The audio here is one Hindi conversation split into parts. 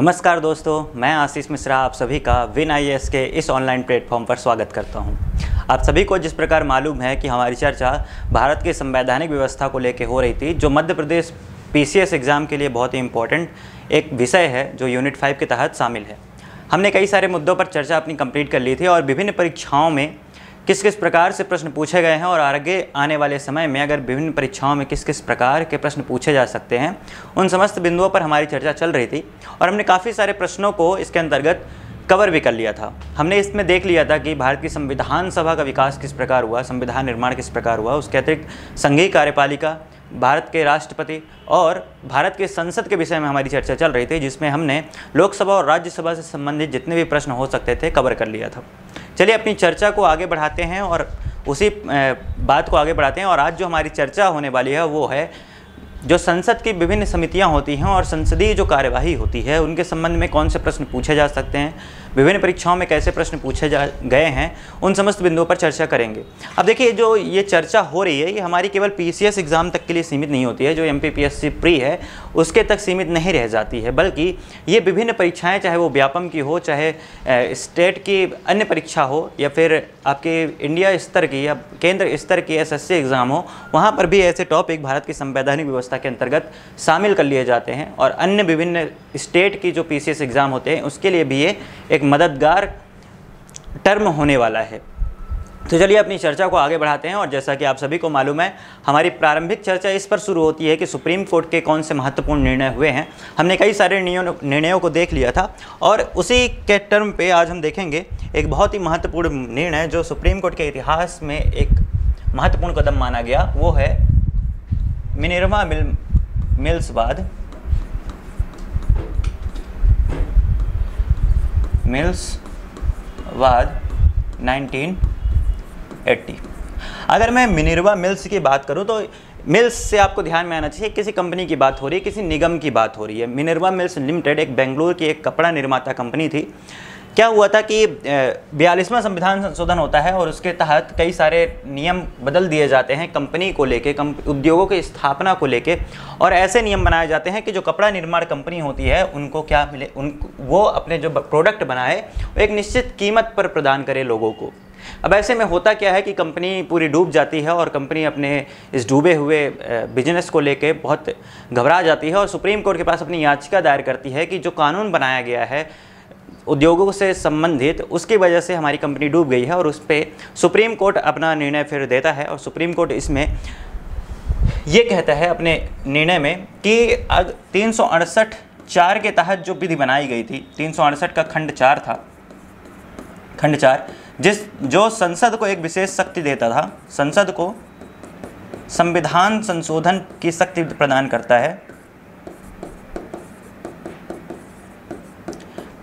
नमस्कार दोस्तों, मैं आशीष मिश्रा आप सभी का विन आईएएस के इस ऑनलाइन प्लेटफॉर्म पर स्वागत करता हूँ। आप सभी को जिस प्रकार मालूम है कि हमारी चर्चा भारत की संवैधानिक व्यवस्था को लेकर हो रही थी, जो मध्य प्रदेश पीसीएस एग्ज़ाम के लिए बहुत ही इंपॉर्टेंट एक विषय है, जो यूनिट फाइव के तहत शामिल है हमने कई सारे मुद्दों पर चर्चा अपनी कंप्लीट कर ली थी और विभिन्न परीक्षाओं में किस किस प्रकार से प्रश्न पूछे गए हैं और आगे आने वाले समय में अगर विभिन्न परीक्षाओं में किस किस प्रकार के प्रश्न पूछे जा सकते हैं, उन समस्त बिंदुओं पर हमारी चर्चा चल रही थी और हमने काफ़ी सारे प्रश्नों को इसके अंतर्गत कवर भी कर लिया था। हमने इसमें देख लिया था कि भारत की संविधान सभा का विकास किस प्रकार हुआ, संविधान निर्माण किस प्रकार हुआ, उसके अतिरिक्त संघीय कार्यपालिका भारत के राष्ट्रपति और भारत के संसद के विषय में हमारी चर्चा चल रही थी, जिसमें हमने लोकसभा और राज्यसभा से संबंधित जितने भी प्रश्न हो सकते थे कवर कर लिया था। चलिए अपनी चर्चा को आगे बढ़ाते हैं और उसी बात को आगे बढ़ाते हैं। और आज जो हमारी चर्चा होने वाली है, वो है जो संसद की विभिन्न समितियाँ होती हैं और संसदीय जो कार्यवाही होती है, उनके संबंध में कौन से प्रश्न पूछे जा सकते हैं विभिन्न परीक्षाओं में कैसे प्रश्न पूछे जा गए हैं, उन समस्त बिंदुओं पर चर्चा करेंगे। अब देखिए, जो ये चर्चा हो रही है, ये हमारी केवल पीसीएस एग्ज़ाम तक के लिए सीमित नहीं होती है, जो एमपीपीएससी प्री है, उसके तक सीमित नहीं रह जाती है। बल्कि ये विभिन्न परीक्षाएँ, चाहे वो व्यापम की हो, चाहे स्टेट की अन्य परीक्षा हो, या फिर आपके इंडिया स्तर की या केंद्र स्तर की एसएससी एग्ज़ाम हो, वहाँ पर भी ऐसे टॉपिक भारत की संवैधानिक व्यवस्था के अंतर्गत शामिल कर लिए जाते हैं। और अन्य विभिन्न स्टेट की जो पीसीएस एग्ज़ाम होते हैं, उसके लिए भी ये एक मददगार टर्म होने वाला है। तो चलिए अपनी चर्चा को आगे बढ़ाते हैं और जैसा कि आप सभी को मालूम है, हमारी प्रारंभिक चर्चा इस पर शुरू होती है कि सुप्रीम कोर्ट के कौन से महत्वपूर्ण निर्णय हुए हैं। हमने कई सारे निर्णयों को देख लिया था और उसी के टर्म पे आज हम देखेंगे एक बहुत ही महत्वपूर्ण निर्णय जो सुप्रीम कोर्ट के इतिहास में एक महत्वपूर्ण कदम माना गया। वो है मिनिरमा मिल मिल्सवाद मिल्स वाद 1980 अगर मैं मिनिरवा मिल्स की बात करूँ तो मिल्स से आपको ध्यान में आना चाहिए, किसी कंपनी की बात हो रही है, किसी निगम की बात हो रही है। मिनिरवा मिल्स लिमिटेड एक बेंगलुरु की एक कपड़ा निर्माता कंपनी थी। क्या हुआ था कि बयालीसवां संविधान संशोधन होता है और उसके तहत कई सारे नियम बदल दिए जाते हैं कंपनी को लेके उद्योगों की स्थापना को लेके और ऐसे नियम बनाए जाते हैं कि जो कपड़ा निर्माण कंपनी होती है, उनको क्या मिले, उन, वो अपने जो प्रोडक्ट बनाए एक निश्चित कीमत पर प्रदान करे लोगों को। अब ऐसे में होता क्या है कि कंपनी पूरी डूब जाती है और कंपनी अपने इस डूबे हुए बिज़नेस को लेके बहुत घबरा जाती है और सुप्रीम कोर्ट के पास अपनी याचिका दायर करती है कि जो कानून बनाया गया है उद्योगों से संबंधित, उसकी वजह से हमारी कंपनी डूब गई है और उस पर सुप्रीम कोर्ट अपना निर्णय फिर देता है और सुप्रीम कोर्ट इसमें ये कहता है अपने निर्णय में कि अग तीन चार के तहत जो विधि बनाई गई थी, तीन सौ अड़सठ का खंड चार था, खंड चार, जिस, जो संसद को एक विशेष शक्ति देता था, संसद को संविधान संशोधन की शक्ति प्रदान करता है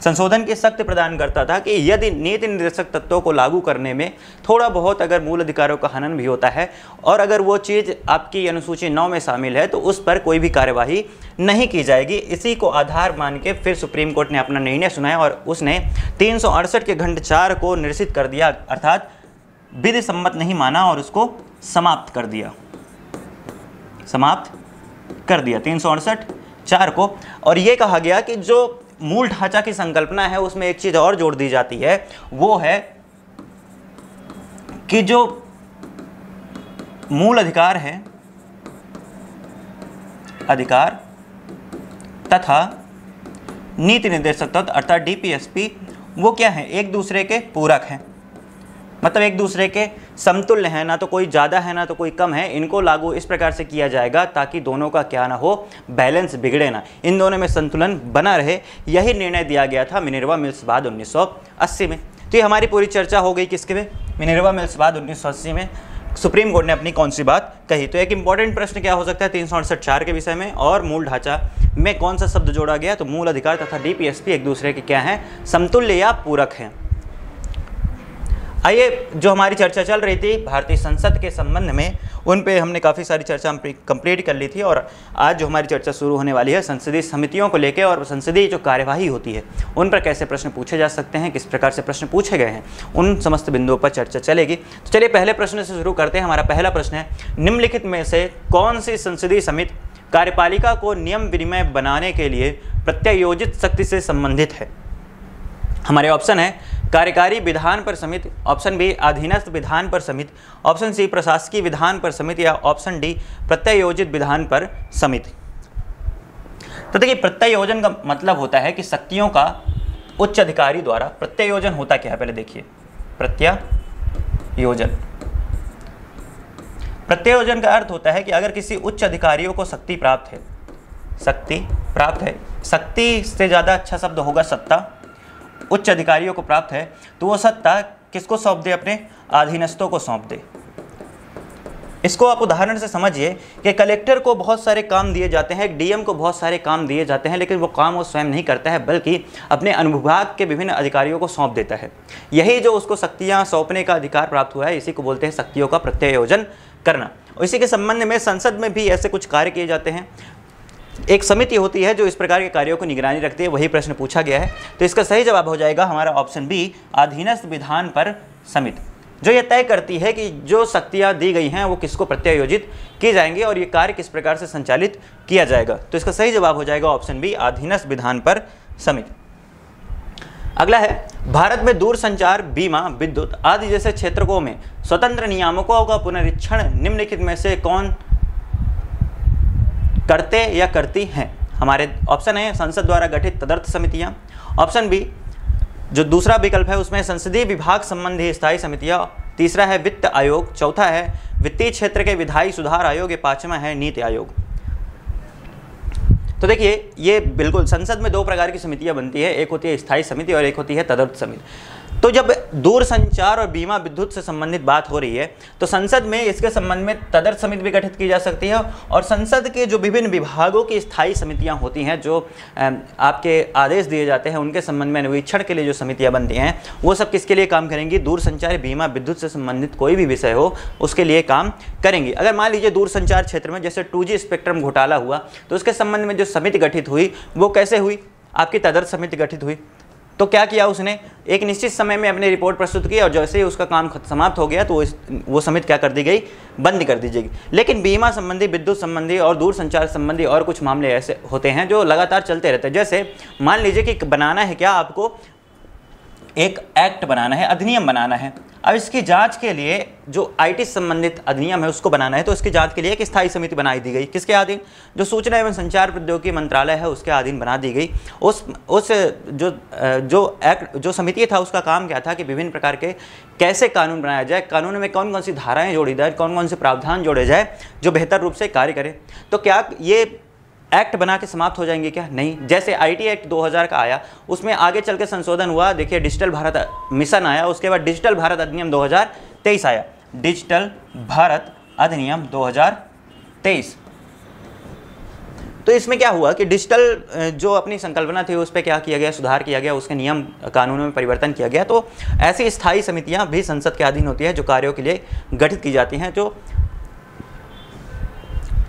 संशोधन की शक्ति प्रदान करता था कि यदि नीति निर्देशक तत्वों को लागू करने में थोड़ा बहुत अगर मूल अधिकारों का हनन भी होता है और अगर वो चीज़ आपकी अनुसूची नौ में शामिल है तो उस पर कोई भी कार्यवाही नहीं की जाएगी। इसी को आधार मान के फिर सुप्रीम कोर्ट ने अपना निर्णय सुनाया और उसने तीन सौ अड़सठ के घंट चार को निरसित कर दिया, अर्थात विधि सम्मत नहीं माना और उसको समाप्त कर दिया। समाप्त कर दिया, तीन सौ चार को। और ये कहा गया कि जो मूल ढांचा की संकल्पना है, उसमें एक चीज़ और जोड़ दी जाती है, वो है कि जो मूल अधिकार है, अधिकार तथा नीति निर्देशक तत्व अर्थात डीपीएसपी वो क्या है? एक दूसरे के पूरक हैं। मतलब एक दूसरे के समतुल्य है, ना तो कोई ज़्यादा है, ना तो कोई कम है। इनको लागू इस प्रकार से किया जाएगा ताकि दोनों का क्या ना हो, बैलेंस बिगड़े ना। इन दोनों में संतुलन बना रहे, यही निर्णय दिया गया था मिनरवा मिल्स बाद उन्नीस सौ अस्सी में। तो ये हमारी पूरी चर्चा हो गई किसके में? मिनरवा मिल्स बाद उन्नीस सौ अस्सी में। सुप्रीम कोर्ट ने अपनी कौन सी बात कही? तो एक इंपॉर्टेंट प्रश्न क्या हो सकता है तीन सौ अड़सठ चार के विषय में? और मूल ढांचा में कौन सा शब्द जोड़ा गया? तो मूल अधिकार तथा डीपीएसपी एक दूसरे के क्या हैं? समतुल्य या पूरक हैं? आइए, जो हमारी चर्चा चल रही थी भारतीय संसद के संबंध में, उन पे हमने काफ़ी सारी चर्चा हम कंप्लीट कर ली थी और आज जो हमारी चर्चा शुरू होने वाली है, संसदीय समितियों को लेकर और संसदीय जो कार्यवाही होती है, उन पर कैसे प्रश्न पूछे जा सकते हैं, किस प्रकार से प्रश्न पूछे गए हैं, उन समस्त बिंदुओं पर चर्चा चलेगी। तो चलिए, पहले प्रश्न से शुरू करते हैं। हमारा पहला प्रश्न है, निम्नलिखित में से कौन सी संसदीय समिति कार्यपालिका को नियम विनिमय बनाने के लिए प्रत्यायोजित शक्ति से संबंधित है? हमारे ऑप्शन है कार्यकारी विधान पर समिति, ऑप्शन बी, अधीनस्थ विधान पर समिति, ऑप्शन सी, प्रशासकीय विधान पर समिति, या ऑप्शन डी, प्रत्यायोजित विधान पर समिति। तो देखिए, प्रत्यायोजन का मतलब होता है कि शक्तियों का उच्च अधिकारी द्वारा प्रत्ययोजन होता क्या है? पहले देखिए। प्रत्ययोजन। प्रत्ययोजन का अर्थ होता है कि अगर किसी उच्च अधिकारियों को शक्ति प्राप्त है, शक्ति प्राप्त है, शक्ति से ज़्यादा अच्छा शब्द होगा सत्ता उच्च अधिकारियों को प्राप्त है तो वो सत्ता किसको सौंप दे अपने अधीनस्थों को सौंप दे? इसको आप उदाहरण से समझिए कि कलेक्टर को बहुत सारे काम दिए जाते हैं, डीएम को बहुत सारे काम दिए जाते हैं, लेकिन वो काम वो स्वयं नहीं करता है, बल्कि अपने अनुविभाग के विभिन्न अधिकारियों को सौंप देता है। यही जो उसको शक्तियाँ सौंपने का अधिकार प्राप्त हुआ है, इसी को बोलते हैं शक्तियों का प्रत्यायोजन करना। इसी के संबंध में संसद में भी ऐसे कुछ कार्य किए जाते हैं। एक समिति होती है जो इस प्रकार के कार्यों को निगरानी रखती है, वही प्रश्न पूछा गया है। तो इसका सही जवाब हो जाएगा हमारा ऑप्शन बी अधीनस्थ विधान पर समिति। जो ये तय करती है कि जो शक्तियाँ दी गई हैं, वो किसको प्रत्यायोजित की जाएँगी और ये कार्य किस प्रकार से संचालित किया जाएगा। तो इसका सही जवाब हो जाएगा ऑप्शन बी अधीनस्थ विधान पर समिति। अगला है, भारत में दूर संचार बीमा, विद्युत आदि जैसे क्षेत्रों में स्वतंत्र नियामकों का पुनरीक्षण निम्नलिखित में से कौन करते या करती हैं। हमारे ऑप्शन है संसद द्वारा गठित तदर्थ समितियाँ। ऑप्शन बी जो दूसरा विकल्प है उसमें संसदीय विभाग संबंधी स्थायी समितियाँ। तीसरा है वित्त आयोग। चौथा है वित्तीय क्षेत्र के विधायी सुधार आयोग। या पांचवा है नीति आयोग। तो देखिए, ये बिल्कुल संसद में दो प्रकार की समितियाँ बनती है। एक होती है स्थायी समिति और एक होती है तदर्थ समिति। तो जब दूर संचार और बीमा विद्युत से संबंधित बात हो रही है तो संसद में इसके संबंध में तदर्थ समिति भी गठित की जा सकती है और संसद के जो विभिन्न विभागों की स्थायी समितियाँ होती हैं, जो आपके आदेश दिए जाते हैं, उनके संबंध में निरीक्षण के लिए जो समितियाँ बनती हैं, वो सब किसके लिए काम करेंगी? दूर संचार, बीमा, विद्युत से संबंधित कोई भी विषय हो, उसके लिए काम करेंगी। अगर मान लीजिए दूर संचार क्षेत्र में जैसे टू स्पेक्ट्रम घोटाला हुआ तो उसके संबंध में जो समिति गठित हुई, वो कैसे हुई? आपकी तदर्थ समिति गठित हुई। तो क्या किया उसने? एक निश्चित समय में अपनी रिपोर्ट प्रस्तुत की और जैसे ही उसका काम समाप्त हो गया तो वो समिति क्या कर दी गई? बंद कर दी जाएगी। लेकिन बीमा संबंधी, विद्युत संबंधी और दूरसंचार संबंधी और कुछ मामले ऐसे होते हैं जो लगातार चलते रहते हैं। जैसे मान लीजिए कि बनाना है क्या आपको? एक एक्ट बनाना है, अधिनियम बनाना है। अब इसकी जाँच के लिए जो आईटी संबंधित अधिनियम है, उसको बनाना है। तो इसकी जाँच के लिए एक स्थायी समिति बनाई दी गई। किसके अधीन? जो सूचना एवं संचार प्रौद्योगिकी मंत्रालय है, उसके अधीन बना दी गई। उस उस जो जो एक्ट जो समिति था, उसका काम क्या था कि विभिन्न प्रकार के कैसे कानून बनाया जाए? कानून में कौन कौन सी धाराएँ जोड़ी जाए कौन कौन से प्रावधान जोड़े जाए, जो बेहतर रूप से कार्य करे। तो क्या ये एक्ट बना के समाप्त हो जाएँगे क्या? नहीं। जैसे आईटी एक्ट 2000 का आया, उसमें आगे चल के संशोधन हुआ। देखिए डिजिटल भारत मिशन आया, उसके बाद डिजिटल भारत अधिनियम 2023 आया। डिजिटल भारत अधिनियम 2023 तो इसमें क्या हुआ कि डिजिटल जो अपनी संकल्पना थी, उस पर क्या किया गया, सुधार किया गया, उसके नियम, कानूनों में परिवर्तन किया गया। तो ऐसी स्थायी समितियाँ भी संसद के अधीन होती है, जो कार्यों के लिए गठित की जाती हैं, जो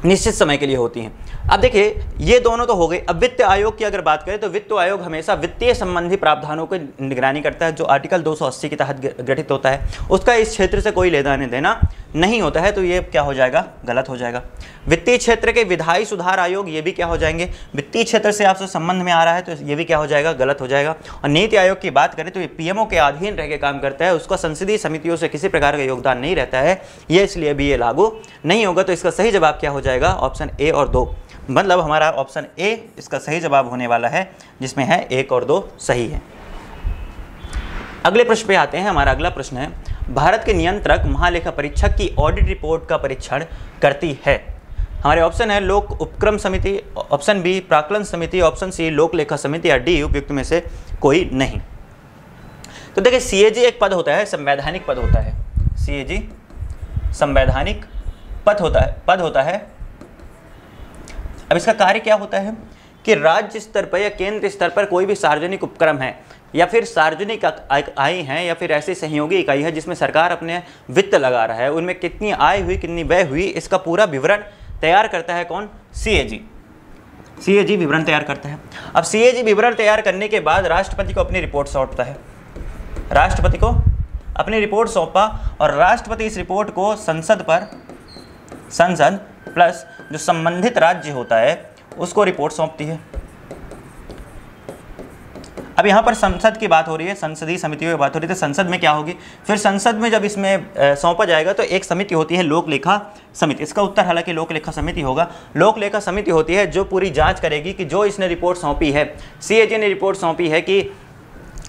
निश्चित समय के लिए होती हैं। अब देखिए, ये दोनों तो हो गए। अब वित्त आयोग की अगर बात करें तो वित्त आयोग हमेशा वित्तीय संबंधी प्रावधानों की निगरानी करता है, जो आर्टिकल 280 के तहत गठित होता है। उसका इस क्षेत्र से कोई लेना देना नहीं होता है तो ये क्या हो जाएगा? गलत हो जाएगा। वित्तीय क्षेत्र के विधायी सुधार आयोग ये भी क्या हो जाएँगे? वित्तीय क्षेत्र से आपसे संबंध में आ रहा है तो ये भी क्या हो जाएगा? गलत हो जाएगा। और नीति आयोग की बात करें तो ये पीएमओ के अधीन रह के काम करता है, उसका संसदीय समितियों से किसी प्रकार का योगदान नहीं रहता है। ये इसलिए भी ये लागू नहीं होगा तो इसका सही जवाब क्या हो जाएगा? ऑप्शन ए और दो। मतलब हमारा ऑप्शन ए इसका सही जवाब होने वाला है, जिसमें है एक और दो सही है। अगले प्रश्न पे आते हैं, हमारा अगला प्रश्न है, भारत के नियंत्रक महालेखा परीक्षक की ऑडिट रिपोर्ट का परीक्षण करती है। हमारे ऑप्शन है लोक उपक्रम समिति ऑप्शन बी प्राकलन समिति ऑप्शन सी लोक लेखा समिति, या डी उपयुक्त में से कोई नहीं। तो देखिए सीएजी एक पद होता है, संवैधानिक पद होता है। सीएजी संवैधानिक पद होता है, पद होता है अब इसका कार्य क्या होता है कि राज्य स्तर पर या केंद्र स्तर पर कोई भी सार्वजनिक उपक्रम है, या फिर सार्वजनिक आय हैं, या फिर ऐसी सहयोगी इकाई है जिसमें सरकार अपने वित्त लगा रहा है, उनमें कितनी आय हुई, कितनी व्यय हुई, इसका पूरा विवरण तैयार करता है कौन? सी सी विवरण तैयार करता है। अब सी विवरण तैयार करने के बाद राष्ट्रपति को अपनी रिपोर्ट सौंपता है। राष्ट्रपति को अपनी रिपोर्ट सौंपा और राष्ट्रपति इस रिपोर्ट को संसद पर, संसद प्लस जो संबंधित राज्य होता है, उसको रिपोर्ट सौंपती है। अब यहाँ पर संसद की बात हो रही है, संसदीय समितियों की बात हो रही है तो संसद में क्या होगी? फिर संसद में जब इसमें सौंपा जाएगा तो एक समिति होती है लोक लेखा समिति। इसका उत्तर हालाँकि लोक लेखा समिति होगा। लोक लेखा समिति होती है जो पूरी जाँच करेगी कि जो इसने रिपोर्ट सौंपी है, सीएजी ने रिपोर्ट सौंपी है कि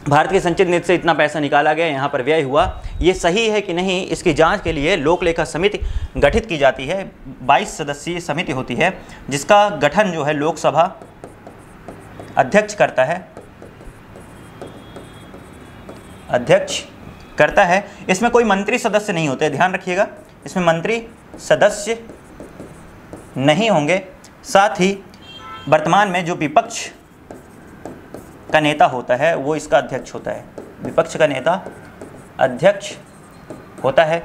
भारत के संचित नीति से इतना पैसा निकाला गया, यहाँ पर व्यय हुआ। ये सही है कि नहीं? इसकी जाँच के लिए लोक लेखा समिति गठित की जाती है। 22 सदस्यीय समिति होती है, जिसका गठन जो है लोकसभा अध्यक्ष करता है। अध्यक्ष करता है। इसमें कोई मंत्री सदस्य नहीं होते, ध्यान रखिएगा। इसमें मंत्री सदस्य नहीं होंगे। साथ ही वर्तमान में जो विपक्ष का नेता होता है, वो इसका अध्यक्ष होता है। विपक्ष का नेता अध्यक्ष होता है।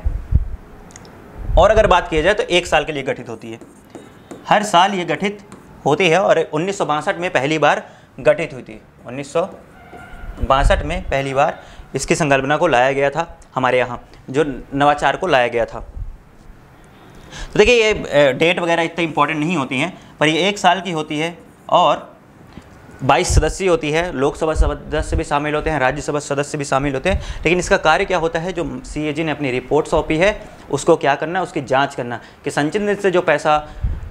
और अगर बात की जाए तो एक साल के लिए गठित होती है। हर साल ये गठित होती है और उन्नीस सौ बासठ में पहली बार गठित हुई थी। उन्नीस में पहली बार इसकी संकल्पना को लाया गया था हमारे यहाँ, जो नवाचार को लाया गया था। तो देखिए, ये डेट वगैरह इतनी इंपॉर्टेंट नहीं होती हैं, पर ये एक साल की होती है और 22 सदस्य होती है, लोकसभा सदस्य भी शामिल होते हैं, राज्यसभा सदस्य भी शामिल होते हैं। लेकिन इसका कार्य क्या होता है, जो सीएजी ने अपनी रिपोर्ट सौंपी है, उसको क्या करना है उसकी जाँच करना, कि संचित से जो पैसा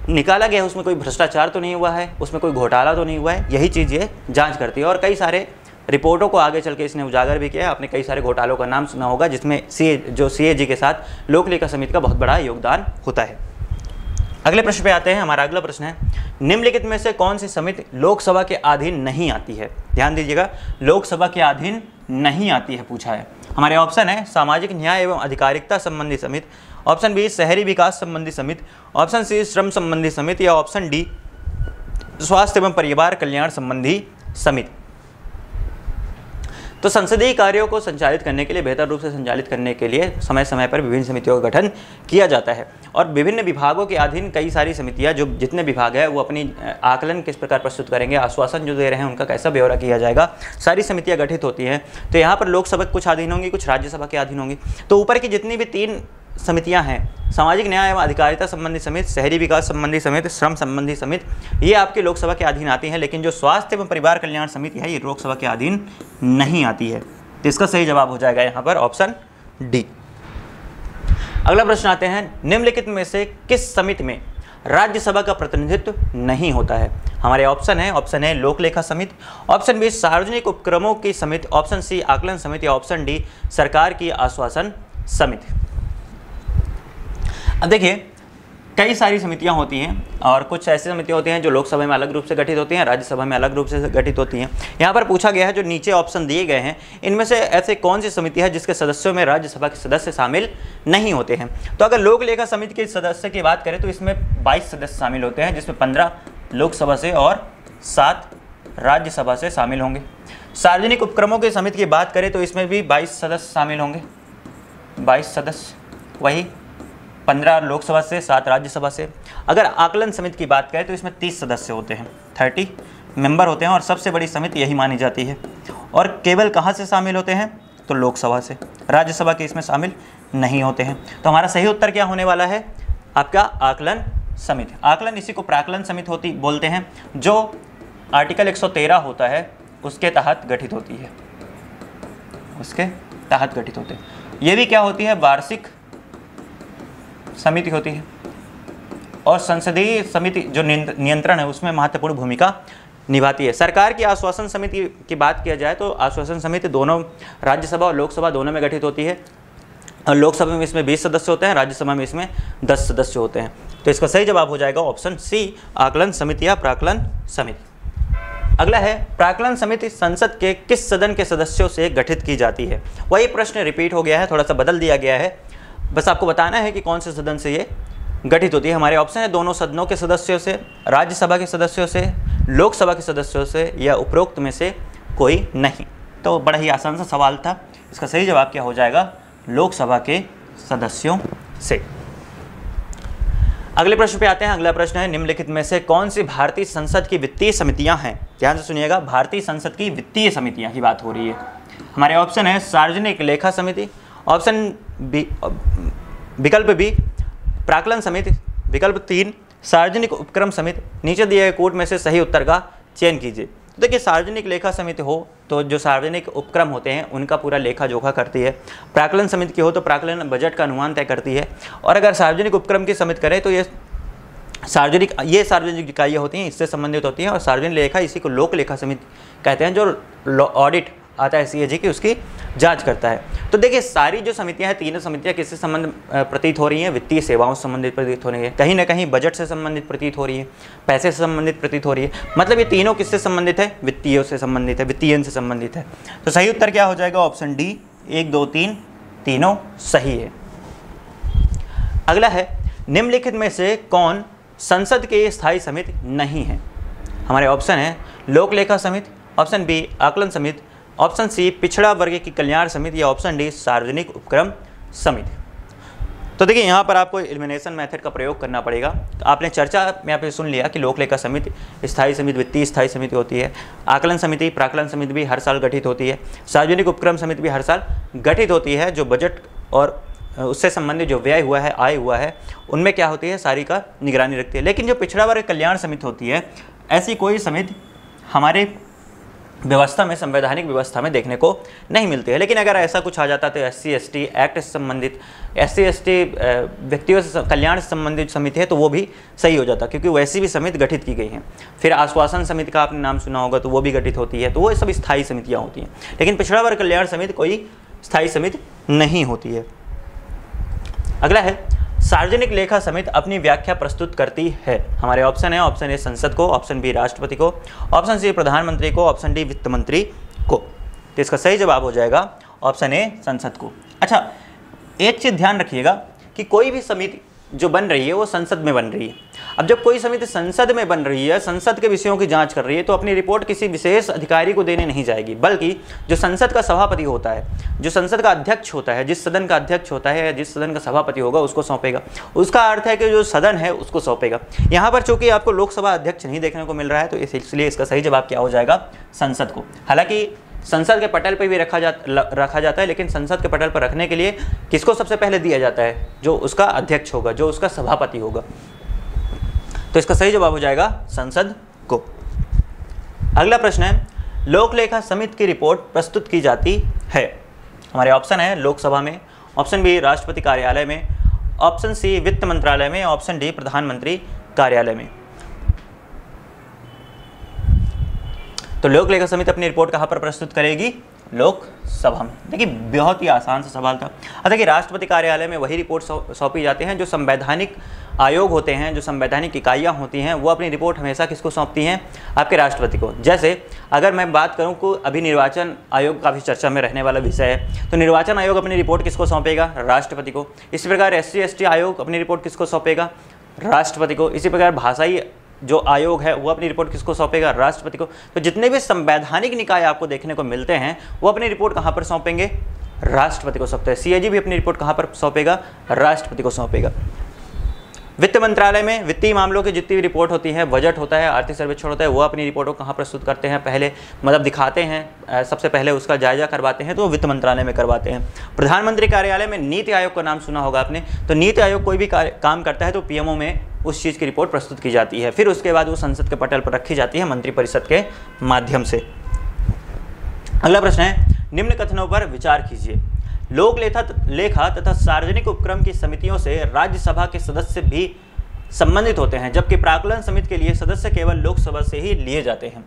निकाला गया है, उसमें कोई भ्रष्टाचार तो नहीं हुआ है, उसमें कोई घोटाला तो नहीं हुआ है, यही चीज़ ये जाँच करती है। और कई सारे रिपोर्टों को आगे चल के इसने उजागर भी किया आपने कई सारे घोटालों का नाम सुना होगा, जिसमें सी जो सीएजी के साथ लोकलेखा समिति का बहुत बड़ा योगदान होता है। अगले प्रश्न पे आते हैं, हमारा अगला प्रश्न है, निम्नलिखित में से कौन सी समिति लोकसभा के अधीन नहीं आती है? ध्यान दीजिएगा, लोकसभा के अधीन नहीं आती है, पूछा है। हमारे ऑप्शन है, सामाजिक न्याय एवं अधिकारिकता संबंधी समिति, ऑप्शन बी, शहरी विकास संबंधी समिति, ऑप्शन सी, श्रम संबंधी समिति या ऑप्शन डी, स्वास्थ्य एवं परिवार कल्याण संबंधी समिति। तो संसदीय कार्यों को संचालित करने के लिए, बेहतर रूप से संचालित करने के लिए समय समय पर विभिन्न समितियों का गठन किया जाता है। और विभिन्न विभागों के अधीन कई सारी समितियाँ, जो जितने विभाग है, वो अपनी आकलन किस प्रकार प्रस्तुत करेंगे, आश्वासन जो दे रहे हैं, उनका कैसा ब्यौरा किया जाएगा, सारी समितियाँ गठित होती हैं। तो यहाँ पर लोकसभा कुछ अधीन होंगी, कुछ राज्यसभा के अधीन होंगी। तो ऊपर की जितनी भी तीन समितियाँ हैं। सामाजिक न्याय एवं अधिकारिता संबंधी समिति, शहरी विकास संबंधी समिति, श्रम संबंधी समिति, ये आपके लोकसभा के अधीन आती हैं, लेकिन जो स्वास्थ्य एवं परिवार कल्याण समिति है, ये लोकसभा के अधीन नहीं आती है। तो इसका सही जवाब हो जाएगा यहाँ पर ऑप्शन डी। अगला प्रश्न आते हैं, निम्नलिखित में से किस समिति में राज्यसभा का प्रतिनिधित्व नहीं होता है? हमारे ऑप्शन है, ऑप्शन ए लोकलेखा समिति, ऑप्शन बी सार्वजनिक उपक्रमों की समिति, ऑप्शन सी आकलन समिति, ऑप्शन डी सरकार की आश्वासन समिति। अब देखिए, कई सारी समितियाँ होती हैं और कुछ ऐसी समितियाँ होती हैं जो लोकसभा में अलग रूप से गठित होती हैं, राज्यसभा में अलग रूप से गठित होती हैं। यहाँ पर पूछा गया है जो नीचे ऑप्शन दिए गए हैं, इनमें से ऐसे कौन सी समिति है जिसके सदस्यों में राज्यसभा के सदस्य शामिल नहीं होते हैं? तो अगर लोक लेखा समिति के सदस्य की बात करें तो इसमें बाईस सदस्य शामिल होते हैं, जिसमें पंद्रह लोकसभा से और सात राज्यसभा से शामिल होंगे। सार्वजनिक उपक्रमों की समिति की बात करें तो इसमें भी बाईस सदस्य शामिल होंगे। बाईस सदस्य, वही पंद्रह लोकसभा से, सात राज्यसभा से। अगर आकलन समिति की बात करें तो इसमें तीस सदस्य होते हैं, थर्टी मेंबर होते हैं और सबसे बड़ी समिति यही मानी जाती है। और केवल कहाँ से शामिल होते हैं? तो लोकसभा से। राज्यसभा के इसमें शामिल नहीं होते हैं। तो हमारा सही उत्तर क्या होने वाला है? आपका आकलन समिति। आकलन इसी को प्राकलन समिति होती बोलते हैं, जो आर्टिकल 113 होता है, उसके तहत गठित होती है। उसके तहत गठित होते हैं। ये भी क्या होती है? वार्षिक समिति होती है। और संसदीय समिति जो नियंत्रण है, उसमें महत्वपूर्ण भूमिका निभाती है। सरकार की आश्वासन समिति की बात किया जाए तो आश्वासन समिति दोनों राज्यसभा और लोकसभा दोनों में गठित होती है। और लोकसभा में इसमें 20 सदस्य होते हैं, राज्यसभा में इसमें 10 सदस्य होते हैं। तो इसका सही जवाब हो जाएगा ऑप्शन सी, आकलन समिति या प्राकलन समिति। अगला है, प्राकलन समिति संसद के किस सदन के सदस्यों से गठित की जाती है? वही प्रश्न रिपीट हो गया है, थोड़ा सा बदल दिया गया है। बस आपको बताना है कि कौन से सदन से ये गठित होती है। हमारे ऑप्शन है दोनों सदनों के सदस्यों से, राज्यसभा के सदस्यों से, लोकसभा के सदस्यों से या उपरोक्त में से कोई नहीं। तो बड़ा ही आसान सा सवाल था। इसका सही जवाब क्या हो जाएगा? लोकसभा के सदस्यों से। अगले प्रश्न पे आते हैं। अगला प्रश्न है, निम्नलिखित में से कौन सी भारतीय संसद की वित्तीय समितियाँ हैं? ध्यान से सुनिएगा, भारतीय संसद की वित्तीय समितियाँ की बात हो रही है। हमारे ऑप्शन है सार्वजनिक लेखा समिति ऑप्शन बी, विकल्प बी, प्राकलन समिति, विकल्प तीन, सार्वजनिक उपक्रम समिति। नीचे दिए गए कोड में से सही उत्तर का चयन कीजिए। तो देखिए, सार्वजनिक लेखा समिति हो तो जो सार्वजनिक उपक्रम होते हैं, उनका पूरा लेखा जोखा करती है। प्राकलन समिति की हो तो प्राकलन बजट का अनुमान तय करती है। और अगर सार्वजनिक उपक्रम की समिति करें तो ये सार्वजनिक ये सार्वजनिक इकाइयाँ होती हैं, इससे संबंधित होती हैं, और सार्वजनिक लेखा इसी को लोक लेखा समिति कहते हैं, जो ऑडिट आता है सी की, उसकी जाँच करता है। तो देखिए, सारी जो समितियाँ हैं, तीनों समितियाँ किससे संबंध प्रतीत हो रही हैं? वित्तीय सेवाओं से संबंधित प्रतीत हो रही है। कहीं ना कहीं बजट से संबंधित प्रतीत हो रही है। पैसे से संबंधित प्रतीत हो रही है। मतलब ये तीनों किससे संबंधित है? वित्तीय से संबंधित है वित्तीय से संबंधित है। तो सही उत्तर क्या हो जाएगा? ऑप्शन डी, एक, दो, तीन, तीनों सही है। अगला है, निम्नलिखित में से कौन संसद के स्थायी समिति नहीं है? हमारे ऑप्शन है लोक लेखा समिति, ऑप्शन बी, आकलन समिति ऑप्शन सी, पिछड़ा वर्ग की कल्याण समिति या ऑप्शन डी, सार्वजनिक उपक्रम समिति। तो देखिए, यहाँ पर आपको एलिमिनेशन मेथड का प्रयोग करना पड़ेगा। आपने चर्चा में यहाँ पे सुन लिया कि लोक लेखा समिति, स्थायी समिति, वित्तीय स्थायी समिति होती है। आकलन समिति, प्राकलन समिति भी हर साल गठित होती है। सार्वजनिक उपक्रम समिति भी हर साल गठित होती है, जो बजट और उससे संबंधित जो व्यय हुआ है, आय हुआ है, उनमें क्या होती है, सारी का निगरानी रखती है। लेकिन जो पिछड़ा वर्ग कल्याण समिति होती है, ऐसी कोई समिति हमारे व्यवस्था में, संवैधानिक व्यवस्था में देखने को नहीं मिलती है। लेकिन अगर ऐसा कुछ आ जाता तो S C, S T act से संबंधित, एस सी, एस टी व्यक्तियों से, कल्याण से संबंधित समिति है तो वो भी सही हो जाता, क्योंकि वैसी भी समिति गठित की गई है। फिर आश्वासन समिति का आपने नाम सुना होगा तो वो भी गठित होती है तो वो सब स्थायी समितियाँ होती हैं। लेकिन पिछड़ा वर्ग कल्याण समिति कोई स्थायी समिति नहीं होती है। अगला है सार्वजनिक लेखा समिति अपनी व्याख्या प्रस्तुत करती है। हमारे ऑप्शन है ऑप्शन ए संसद को ऑप्शन बी राष्ट्रपति को ऑप्शन सी प्रधानमंत्री को ऑप्शन डी वित्त मंत्री को। तो इसका सही जवाब हो जाएगा ऑप्शन ए संसद को। अच्छा एक चीज़ ध्यान रखिएगा कि कोई भी समिति जो बन रही है, वो संसद में बन रही है। अब जब कोई समिति संसद में बन रही है, संसद के विषयों की जाँच कर रही है तो अपनी रिपोर्ट किसी विशेष अधिकारी को देने नहीं जाएगी, बल्कि जो संसद का सभापति होता है, जो संसद का अध्यक्ष होता है, जिस सदन का अध्यक्ष होता है या जिस सदन का सभापति होगा, उसको सौंपेगा। उसका अर्थ है कि जो सदन है, उसको सौंपेगा। यहाँ पर चूँकि आपको लोकसभा अध्यक्ष नहीं देखने को मिल रहा है तो इसलिए इसका सही जवाब क्या हो जाएगा? संसद को। हालाँकि संसद के पटल पर भी रखा जा रखा जाता है, लेकिन संसद के पटल पर रखने के लिए किसको सबसे पहले दिया जाता है? जो उसका अध्यक्ष होगा, जो उसका सभापति होगा। तो इसका सही जवाब हो जाएगा संसद को। अगला प्रश्न है लोक लेखा समिति की रिपोर्ट प्रस्तुत की जाती है। हमारे ऑप्शन है लोकसभा में, ऑप्शन बी राष्ट्रपति कार्यालय में, ऑप्शन सी वित्त मंत्रालय में, ऑप्शन डी प्रधानमंत्री कार्यालय में। तो लोक लेखा समिति अपनी रिपोर्ट कहाँ पर प्रस्तुत करेगी? लोकसभा में। देखिए, बहुत ही आसान सा सवाल था। अच्छा कि राष्ट्रपति कार्यालय में वही रिपोर्ट सौंपी जाती हैं जो संवैधानिक आयोग होते हैं, जो संवैधानिक इकाइयाँ होती हैं, वो अपनी रिपोर्ट हमेशा किसको सौंपती हैं? आपके राष्ट्रपति को। जैसे, अगर मैं बात करूँ को अभी निर्वाचन आयोग काफ़ी चर्चा में रहने वाला विषय है तो निर्वाचन आयोग अपनी रिपोर्ट किसको सौंपेगा? राष्ट्रपति को। इसी प्रकार एस सी आयोग अपनी रिपोर्ट किसको सौंपेगा? राष्ट्रपति को। इसी प्रकार भाषाई जो आयोग है, वो अपनी रिपोर्ट किसको सौंपेगा? राष्ट्रपति को। तो जितने भी संवैधानिक निकाय आपको देखने को मिलते हैं, वो अपनी रिपोर्ट कहाँ पर सौंपेंगे? राष्ट्रपति को सौंपते हैं। सीएजी भी अपनी रिपोर्ट कहाँ पर सौंपेगा? राष्ट्रपति को सौंपेगा। वित्त मंत्रालय में वित्तीय मामलों की जितनी भी रिपोर्ट होती है, बजट होता है, आर्थिक सर्वेक्षण होता है, वो अपनी रिपोर्टों कहाँ प्रस्तुत करते हैं, पहले मतलब दिखाते हैं सबसे पहले उसका जायजा करवाते हैं तो वो वित्त मंत्रालय में करवाते हैं। प्रधानमंत्री कार्यालय में नीति आयोग का नाम सुना होगा आपने तो नीति आयोग कोई भी काम करता है तो पीएमओ में उस चीज़ की रिपोर्ट प्रस्तुत की जाती है। फिर उसके बाद वो संसद के पटल पर रखी जाती है, मंत्रिपरिषद के माध्यम से। अगला प्रश्न है, निम्न कथनों पर विचार कीजिए। लोक लेखा लेखा तथा सार्वजनिक उपक्रम की समितियों से राज्यसभा के सदस्य भी संबंधित होते हैं, जबकि प्राकलन समिति के लिए सदस्य केवल लोकसभा से ही लिए जाते हैं।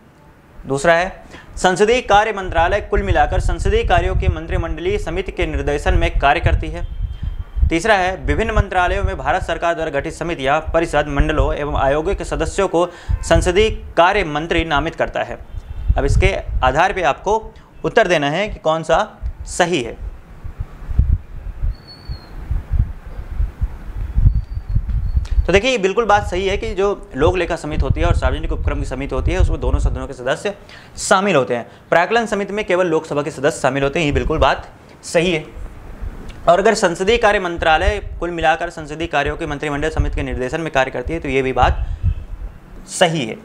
दूसरा है, संसदीय कार्य मंत्रालय कुल मिलाकर संसदीय कार्यों की मंत्रिमंडलीय समिति के निर्देशन में कार्य करती है। तीसरा है, विभिन्न मंत्रालयों में भारत सरकार द्वारा गठित समितियाँ, परिषद, मंडलों एवं आयोगों के सदस्यों को संसदीय कार्य मंत्री नामित करता है। अब इसके आधार पर आपको उत्तर देना है कि कौन सा सही है। तो देखिए, ये बिल्कुल बात सही है कि जो लोक लेखा समिति होती है और सार्वजनिक उपक्रम की समिति होती है, उसमें दोनों सदनों के सदस्य शामिल होते हैं। प्राकलन समिति में केवल लोकसभा के सदस्य शामिल होते हैं, ये बिल्कुल बात सही है। और अगर संसदीय कार्य मंत्रालय कुल मिलाकर संसदीय कार्यों की मंत्रिमंडल समिति के निर्देशन में कार्य करती है तो ये भी बात सही है।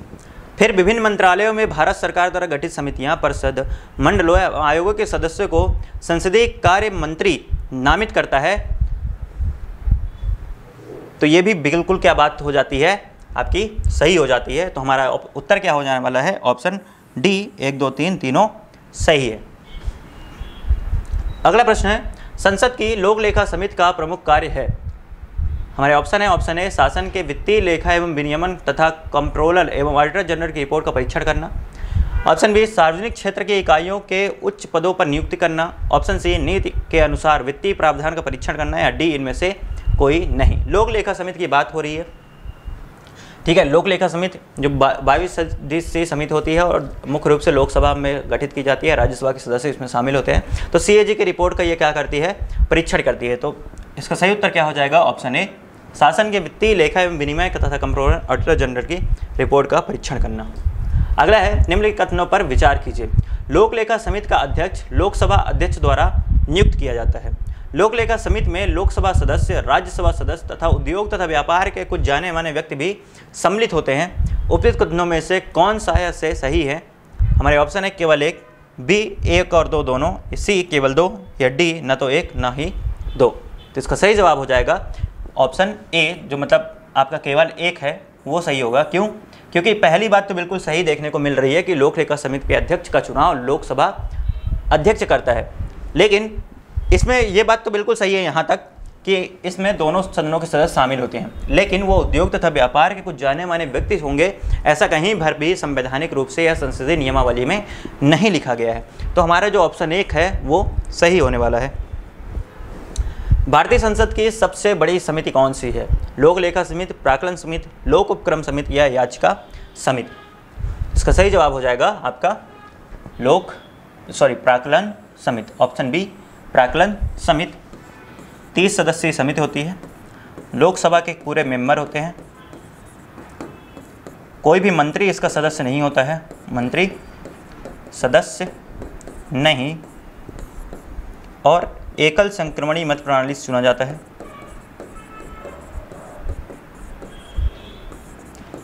फिर विभिन्न मंत्रालयों में भारत सरकार द्वारा गठित समितियाँ, परिषद, मंडलों आयोगों के सदस्यों को संसदीय कार्य मंत्री नामित करता है। तो ये भी बिल्कुल क्या बात हो जाती है? आपकी सही हो जाती है। तो हमारा उत्तर क्या हो जाने वाला है? ऑप्शन डी, एक, दो, तीन, तीनों सही है। अगला प्रश्न है, संसद की लोक लेखा समिति का प्रमुख कार्य है। हमारे ऑप्शन है, ऑप्शन ए, शासन के वित्तीय लेखा एवं विनियमन तथा कंट्रोलर एवं ऑडिटर जनरल की रिपोर्ट का परीक्षण करना। ऑप्शन बी, सार्वजनिक क्षेत्र की इकाइयों के उच्च पदों पर नियुक्ति करना। ऑप्शन सी, नीति के अनुसार वित्तीय प्रावधान का परीक्षण करना या डी, इनमें से कोई नहीं। लोक लेखा समिति की बात हो रही है। ठीक है लोक लेखा समिति जो बाईस सदस्यीय समिति होती है और मुख्य रूप से लोकसभा में गठित की जाती है, राज्यसभा के सदस्य इसमें शामिल होते हैं। तो सीएजी की रिपोर्ट का ये क्या करती है? परीक्षण करती है। तो इसका सही उत्तर क्या हो जाएगा? ऑप्शन ए, शासन के वित्तीय, लेखा एवं विनिमय तथा कंट्रोलर ऑडिटर जनरल की रिपोर्ट का परीक्षण करना। अगला है, निम्नलिखित कथनों पर विचार कीजिए। लोक लेखा समिति का अध्यक्ष लोकसभा अध्यक्ष द्वारा नियुक्त किया जाता है। लोक लेखा समिति में लोकसभा सदस्य, राज्यसभा सदस्य तथा उद्योग तथा व्यापार के कुछ जाने माने व्यक्ति भी सम्मिलित होते हैं। उपयुक्त कथनों में से कौन सा से सही है? हमारे ऑप्शन है केवल एक, बी एक और दो दोनों, सी केवल दो, या डी न तो एक ना ही दो। तो इसका सही जवाब हो जाएगा ऑप्शन ए, जो मतलब आपका केवल एक है, वो सही होगा। क्यों? क्योंकि पहली बात तो बिल्कुल सही देखने को मिल रही है कि लोकलेखा समिति के अध्यक्ष का चुनाव लोकसभा अध्यक्ष करता है। लेकिन इसमें ये बात तो बिल्कुल सही है यहाँ तक कि इसमें दोनों सदनों के सदस्य शामिल होते हैं। लेकिन वो उद्योग तथा व्यापार के कुछ जाने माने व्यक्ति होंगे, ऐसा कहीं भर भी संवैधानिक रूप से या संसदीय नियमावली में नहीं लिखा गया है। तो हमारा जो ऑप्शन एक है, वो सही होने वाला है। भारतीय संसद की सबसे बड़ी समिति कौन सी है? लोक लेखा समिति, प्राकलन समिति, लोक उपक्रम समिति या याचिका समिति? इसका सही जवाब हो जाएगा आपका लोक सॉरी प्राकलन समिति, ऑप्शन बी प्राकलन समिति, तीस सदस्यीय समिति होती है। लोकसभा के पूरे मेंबर होते हैं। कोई भी मंत्री इसका सदस्य नहीं होता है। मंत्री सदस्य नहीं और एकल संक्रमणी मत प्रणाली से चुना जाता है।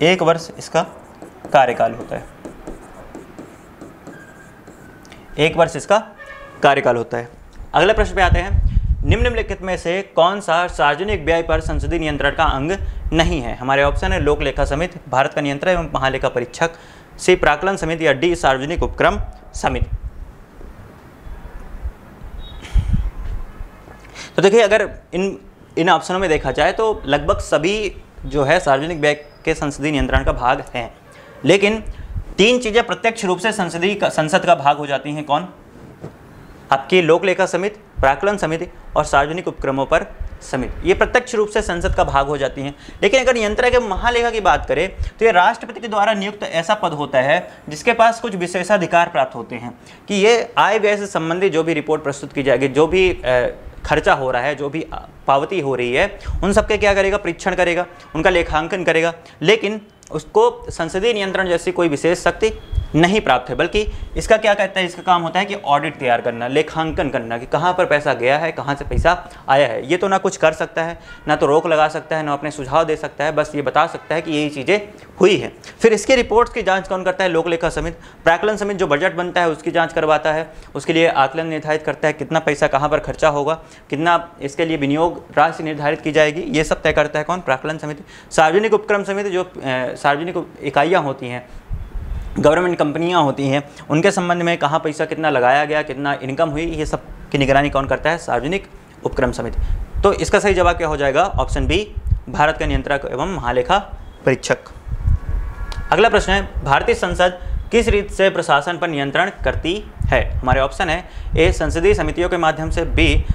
एक वर्ष इसका कार्यकाल होता है। एक वर्ष इसका कार्यकाल होता है। अगले प्रश्न पे आते हैं। निम्नलिखित में से कौन सा सार्वजनिक व्यय पर संसदीय नियंत्रण का अंग नहीं है? हमारे ऑप्शन है लोक लेखा समिति, भारत का नियंत्रण एवं महालेखा परीक्षक सी प्राकलन समिति या डी सार्वजनिक उपक्रम समिति। तो देखिए, अगर इन इन ऑप्शनों में देखा जाए तो लगभग सभी जो है सार्वजनिक व्यय के संसदीय नियंत्रण का भाग हैं। लेकिन तीन चीज़ें प्रत्यक्ष रूप से संसदीय संसद का भाग हो जाती हैं कौन? आपकी लोकलेखा समिति, प्राकलन समिति और सार्वजनिक उपक्रमों पर समिति। ये प्रत्यक्ष रूप से संसद का भाग हो जाती हैं। लेकिन अगर नियंत्रक के महालेखा की बात करें तो ये राष्ट्रपति के द्वारा नियुक्त ऐसा पद होता है, जिसके पास कुछ विशेषाधिकार प्राप्त होते हैं कि ये आय व्यय से संबंधित जो भी रिपोर्ट प्रस्तुत की जाएगी, जो भी खर्चा हो रहा है, जो भी पावती हो रही है, उन सबके क्या करेगा? परीक्षण करेगा, उनका लेखांकन करेगा। लेकिन उसको संसदीय नियंत्रण जैसी कोई विशेष शक्ति नहीं प्राप्त है, बल्कि इसका क्या कहता है, इसका काम होता है कि ऑडिट तैयार करना, लेखांकन करना, कि कहाँ पर पैसा गया है, कहाँ से पैसा आया है। ये तो ना कुछ कर सकता है, ना तो रोक लगा सकता है, ना अपने सुझाव दे सकता है, बस ये बता सकता है कि यही चीज़ें हुई हैं। फिर इसके रिपोर्ट्स की जाँच कौन करता है? लोक लेखा समिति। प्राकलन समिति जो बजट बनता है, उसकी जाँच करवाता है। उसके लिए आकलन निर्धारित करता है कितना पैसा कहाँ पर खर्चा होगा, कितना इसके लिए विनियोग राशि निर्धारित की जाएगी, ये सब तय करता है कौन? प्राकलन समिति। सार्वजनिक उपक्रम समिति जो सार्वजनिक इकाइयाँ होती हैं गवर्नमेंट कंपनियाँ होती हैं, उनके संबंध में कहाँ पैसा कितना लगाया गया, कितना इनकम हुई, ये सब की निगरानी कौन करता है? सार्वजनिक उपक्रम समिति। तो इसका सही जवाब क्या हो जाएगा? ऑप्शन बी, भारत का नियंत्रक एवं महालेखा परीक्षक। अगला प्रश्न है, भारतीय संसद किस रीत से प्रशासन पर नियंत्रण करती है? हमारे ऑप्शन है, ए, संसदीय समितियों के माध्यम से, बी,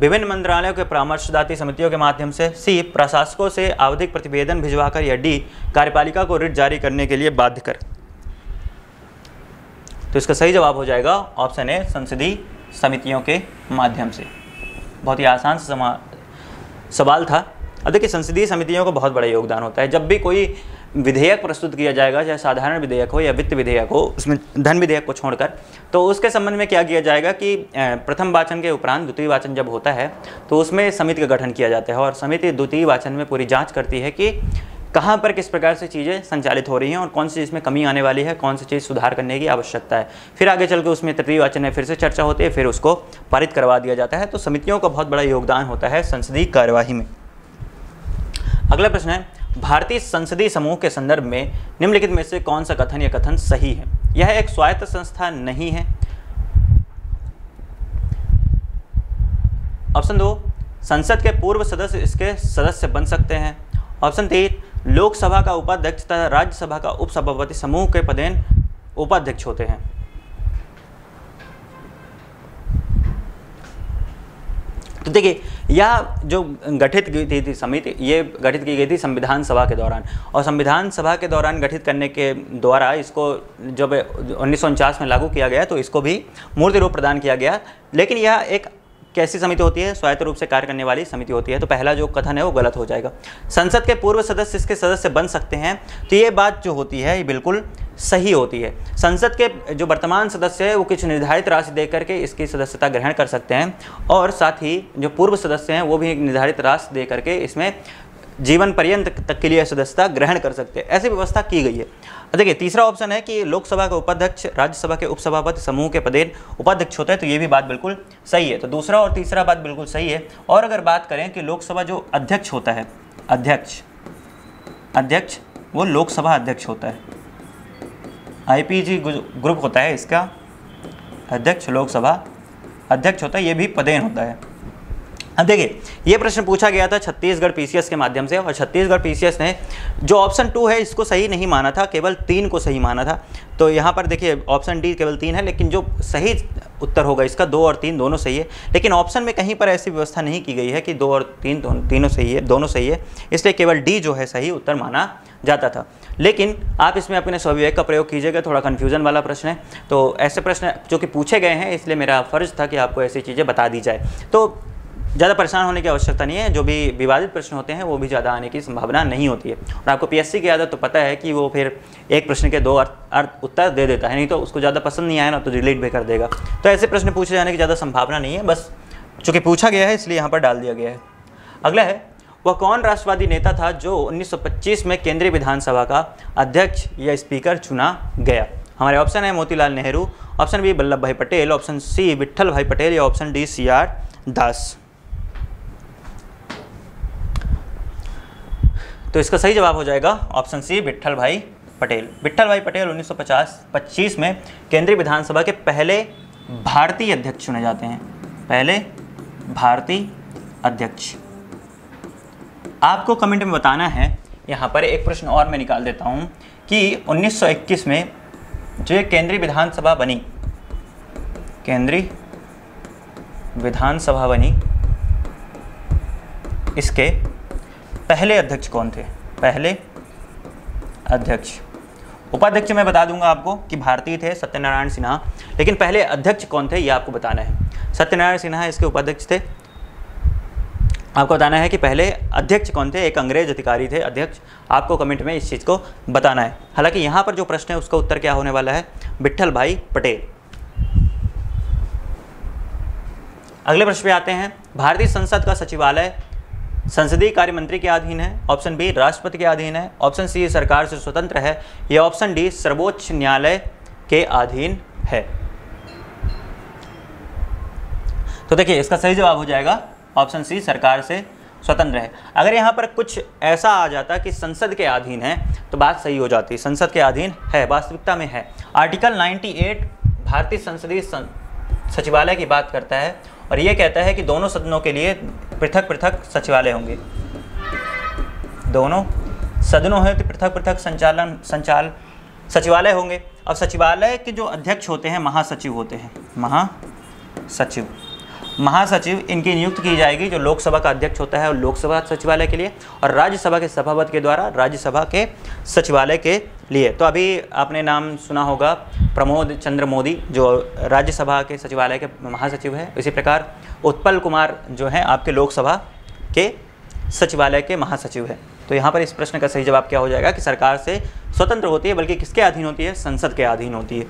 विभिन्न मंत्रालयों के परामर्शदाती समितियों के माध्यम से, सी, प्रशासकों से आवधिक प्रतिवेदन भिजवाकर, या डी, कार्यपालिका को रिट जारी करने के लिए बाध्य कर तो इसका सही जवाब हो जाएगा ऑप्शन ए, संसदीय समितियों के माध्यम से। बहुत ही आसान सवाल था। अब देखिए, संसदीय समितियों का बहुत बड़ा योगदान होता है। जब भी कोई विधेयक प्रस्तुत किया जाएगा, चाहे साधारण विधेयक हो या वित्त विधेयक हो, उसमें धन विधेयक को छोड़कर तो उसके संबंध में क्या किया जाएगा कि प्रथम वाचन के उपरांत द्वितीय वाचन जब होता है तो उसमें समिति का गठन किया जाता है और समिति द्वितीय वाचन में पूरी जाँच करती है कि कहाँ पर किस प्रकार से चीज़ें संचालित हो रही हैं और कौन सी चीज़ में कमी आने वाली है, कौन सी चीज़ सुधार करने की आवश्यकता है। फिर आगे चल के उसमें तृतीय वाचन में फिर से चर्चा होती है, फिर उसको पारित करवा दिया जाता है। तो समितियों का बहुत बड़ा योगदान होता है संसदीय कार्यवाही में। अगला प्रश्न है, भारतीय संसदीय समूह के संदर्भ में निम्नलिखित में से कौन सा कथन या कथन सही है? यह एक स्वायत्त संस्था नहीं है। ऑप्शन दो, संसद के पूर्व सदस्य इसके सदस्य बन सकते हैं। ऑप्शन तीन लोकसभा का उपाध्यक्ष तथा राज्यसभा का उपसभापति समूह के पदेन उपाध्यक्ष होते हैं। तो देखिए यह जो गठित की थी, थी समिति ये गठित की गई थी संविधान सभा के दौरान। और संविधान सभा के दौरान गठित करने के द्वारा इसको जब उन्नीस सौ उनचास में लागू किया गया तो इसको भी मूर्ति रूप प्रदान किया गया। लेकिन यह एक कैसी समिति होती है? स्वायत्त रूप से कार्य करने वाली समिति होती है। तो पहला जो कथन है, वो गलत हो जाएगा। संसद के पूर्व सदस्य इसके सदस्य बन सकते हैं। तो ये बात जो होती है, ये बिल्कुल सही होती है। संसद के जो वर्तमान सदस्य है, वो कुछ निर्धारित राशि दे करके इसकी सदस्यता ग्रहण कर सकते हैं। और साथ ही जो पूर्व सदस्य हैं, वो भी एक निर्धारित राशि दे करके इसमें जीवन पर्यंत तक के लिए सदस्यता ग्रहण कर सकते हैं। ऐसी व्यवस्था की गई है। देखिए, तीसरा ऑप्शन है कि लोकसभा के उपाध्यक्ष, राज्यसभा के उपसभापति, समूह के पदेन उपाध्यक्ष होता है तो ये भी बात बिल्कुल सही है। तो दूसरा और तीसरा बात बिल्कुल सही है। और अगर बात करें कि लोकसभा जो अध्यक्ष होता है, अध्यक्ष अध्यक्ष, वो लोकसभा अध्यक्ष होता है। आईपीजी ग्रुप होता है इसका, अध्यक्ष लोकसभा अध्यक्ष होता है, ये भी पदेन होता है। अब देखिए, ये प्रश्न पूछा गया था छत्तीसगढ़ पीसीएस के माध्यम से और छत्तीसगढ़ पीसीएस ने जो ऑप्शन टू है, इसको सही नहीं माना था, केवल तीन को सही माना था। तो यहाँ पर देखिए ऑप्शन डी केवल तीन है, लेकिन जो सही उत्तर होगा, इसका दो और तीन दोनों सही है। लेकिन ऑप्शन में कहीं पर ऐसी व्यवस्था नहीं की गई है कि दो और तीन दोनों तीनों सही है, दोनों सही है। इसलिए केवल डी जो है, सही उत्तर माना जाता था। लेकिन आप इसमें अपने स्वविवेक का प्रयोग कीजिएगा, थोड़ा कन्फ्यूज़न वाला प्रश्न है। तो ऐसे प्रश्न जो कि पूछे गए हैं, इसलिए मेरा फ़र्ज़ था कि आपको ऐसी चीज़ें बता दी जाए। तो ज़्यादा परेशान होने की आवश्यकता नहीं है, जो भी विवादित प्रश्न होते हैं, वो भी ज़्यादा आने की संभावना नहीं होती है। और आपको पीएससी की आदत तो पता है कि वो फिर एक प्रश्न के दो अर्थ अर्थ उत्तर दे देता है, नहीं तो उसको ज़्यादा पसंद नहीं आया ना तो डिलीट भी कर देगा। तो ऐसे प्रश्न पूछे जाने की ज़्यादा संभावना नहीं है, बस चूँकि पूछा गया है, इसलिए यहाँ पर डाल दिया गया है। अगला है, वह कौन राष्ट्रवादी नेता था जो 1925 में केंद्रीय विधानसभा का अध्यक्ष या स्पीकर चुना गया? हमारे ऑप्शन है Motilal Nehru, option B Vallabh Bhai Patel, option C Vitthal Bhai Patel या option D C R Das. तो इसका सही जवाब हो जाएगा ऑप्शन सी विट्ठल भाई पटेल। विट्ठल भाई पटेल 1950 25 में केंद्रीय विधानसभा के पहले भारतीय अध्यक्ष चुने जाते हैं। पहले भारतीय अध्यक्ष। आपको कमेंट में बताना है, यहाँ पर एक प्रश्न और मैं निकाल देता हूँ कि 1921 में जो केंद्रीय विधानसभा बनी, केंद्रीय विधानसभा बनी, इसके पहले अध्यक्ष कौन थे? पहले अध्यक्ष। उपाध्यक्ष मैं बता दूँगा आपको कि भारतीय थे सत्यनारायण सिन्हा, लेकिन पहले अध्यक्ष कौन थे ये आपको बताना है। सत्यनारायण सिन्हा इसके उपाध्यक्ष थे। आपको बताना है कि पहले अध्यक्ष कौन थे? एक अंग्रेज़ अधिकारी थे अध्यक्ष। आपको कमेंट में इस चीज़ को बताना है। हालाँकि यहाँ पर जो प्रश्न है, उसका उत्तर क्या होने वाला है? विट्ठल भाई पटेल। अगले प्रश्न पे आते हैं। भारतीय संसद का सचिवालय संसदीय कार्य मंत्री के अधीन है, ऑप्शन बी राष्ट्रपति के अधीन है, ऑप्शन सी सरकार से स्वतंत्र है, या ऑप्शन डी सर्वोच्च न्यायालय के अधीन है। तो देखिए, इसका सही जवाब हो जाएगा, ऑप्शन सी सरकार से स्वतंत्र है। अगर यहाँ पर कुछ ऐसा आ जाता कि संसद के अधीन है तो बात सही हो जाती। संसद के अधीन है, वास्तविकता में है। आर्टिकल 98 भारतीय संसदीय सचिवालय की बात करता है, और ये कहता है कि दोनों सदनों के लिए पृथक पृथक सचिवालय होंगे। दोनों सदनों हैं तो पृथक पृथक संचालन, संचाल, सचिवालय होंगे। और सचिवालय के जो अध्यक्ष होते हैं, महासचिव होते हैं। महासचिव। महासचिव इनकी नियुक्त की जाएगी जो लोकसभा का अध्यक्ष होता है लोकसभा सचिवालय के लिए और राज्यसभा के सभापति के द्वारा राज्यसभा के सचिवालय के लिए। तो अभी आपने नाम सुना होगा प्रमोद चंद्र मोदी, जो राज्यसभा के सचिवालय के महासचिव है। इसी प्रकार उत्पल कुमार जो हैं, आपके लोकसभा के सचिवालय के महासचिव हैं। तो यहाँ पर इस प्रश्न का सही जवाब क्या हो जाएगा कि सरकार से स्वतंत्र होती है, बल्कि किसके अधीन होती है? संसद के अधीन होती है।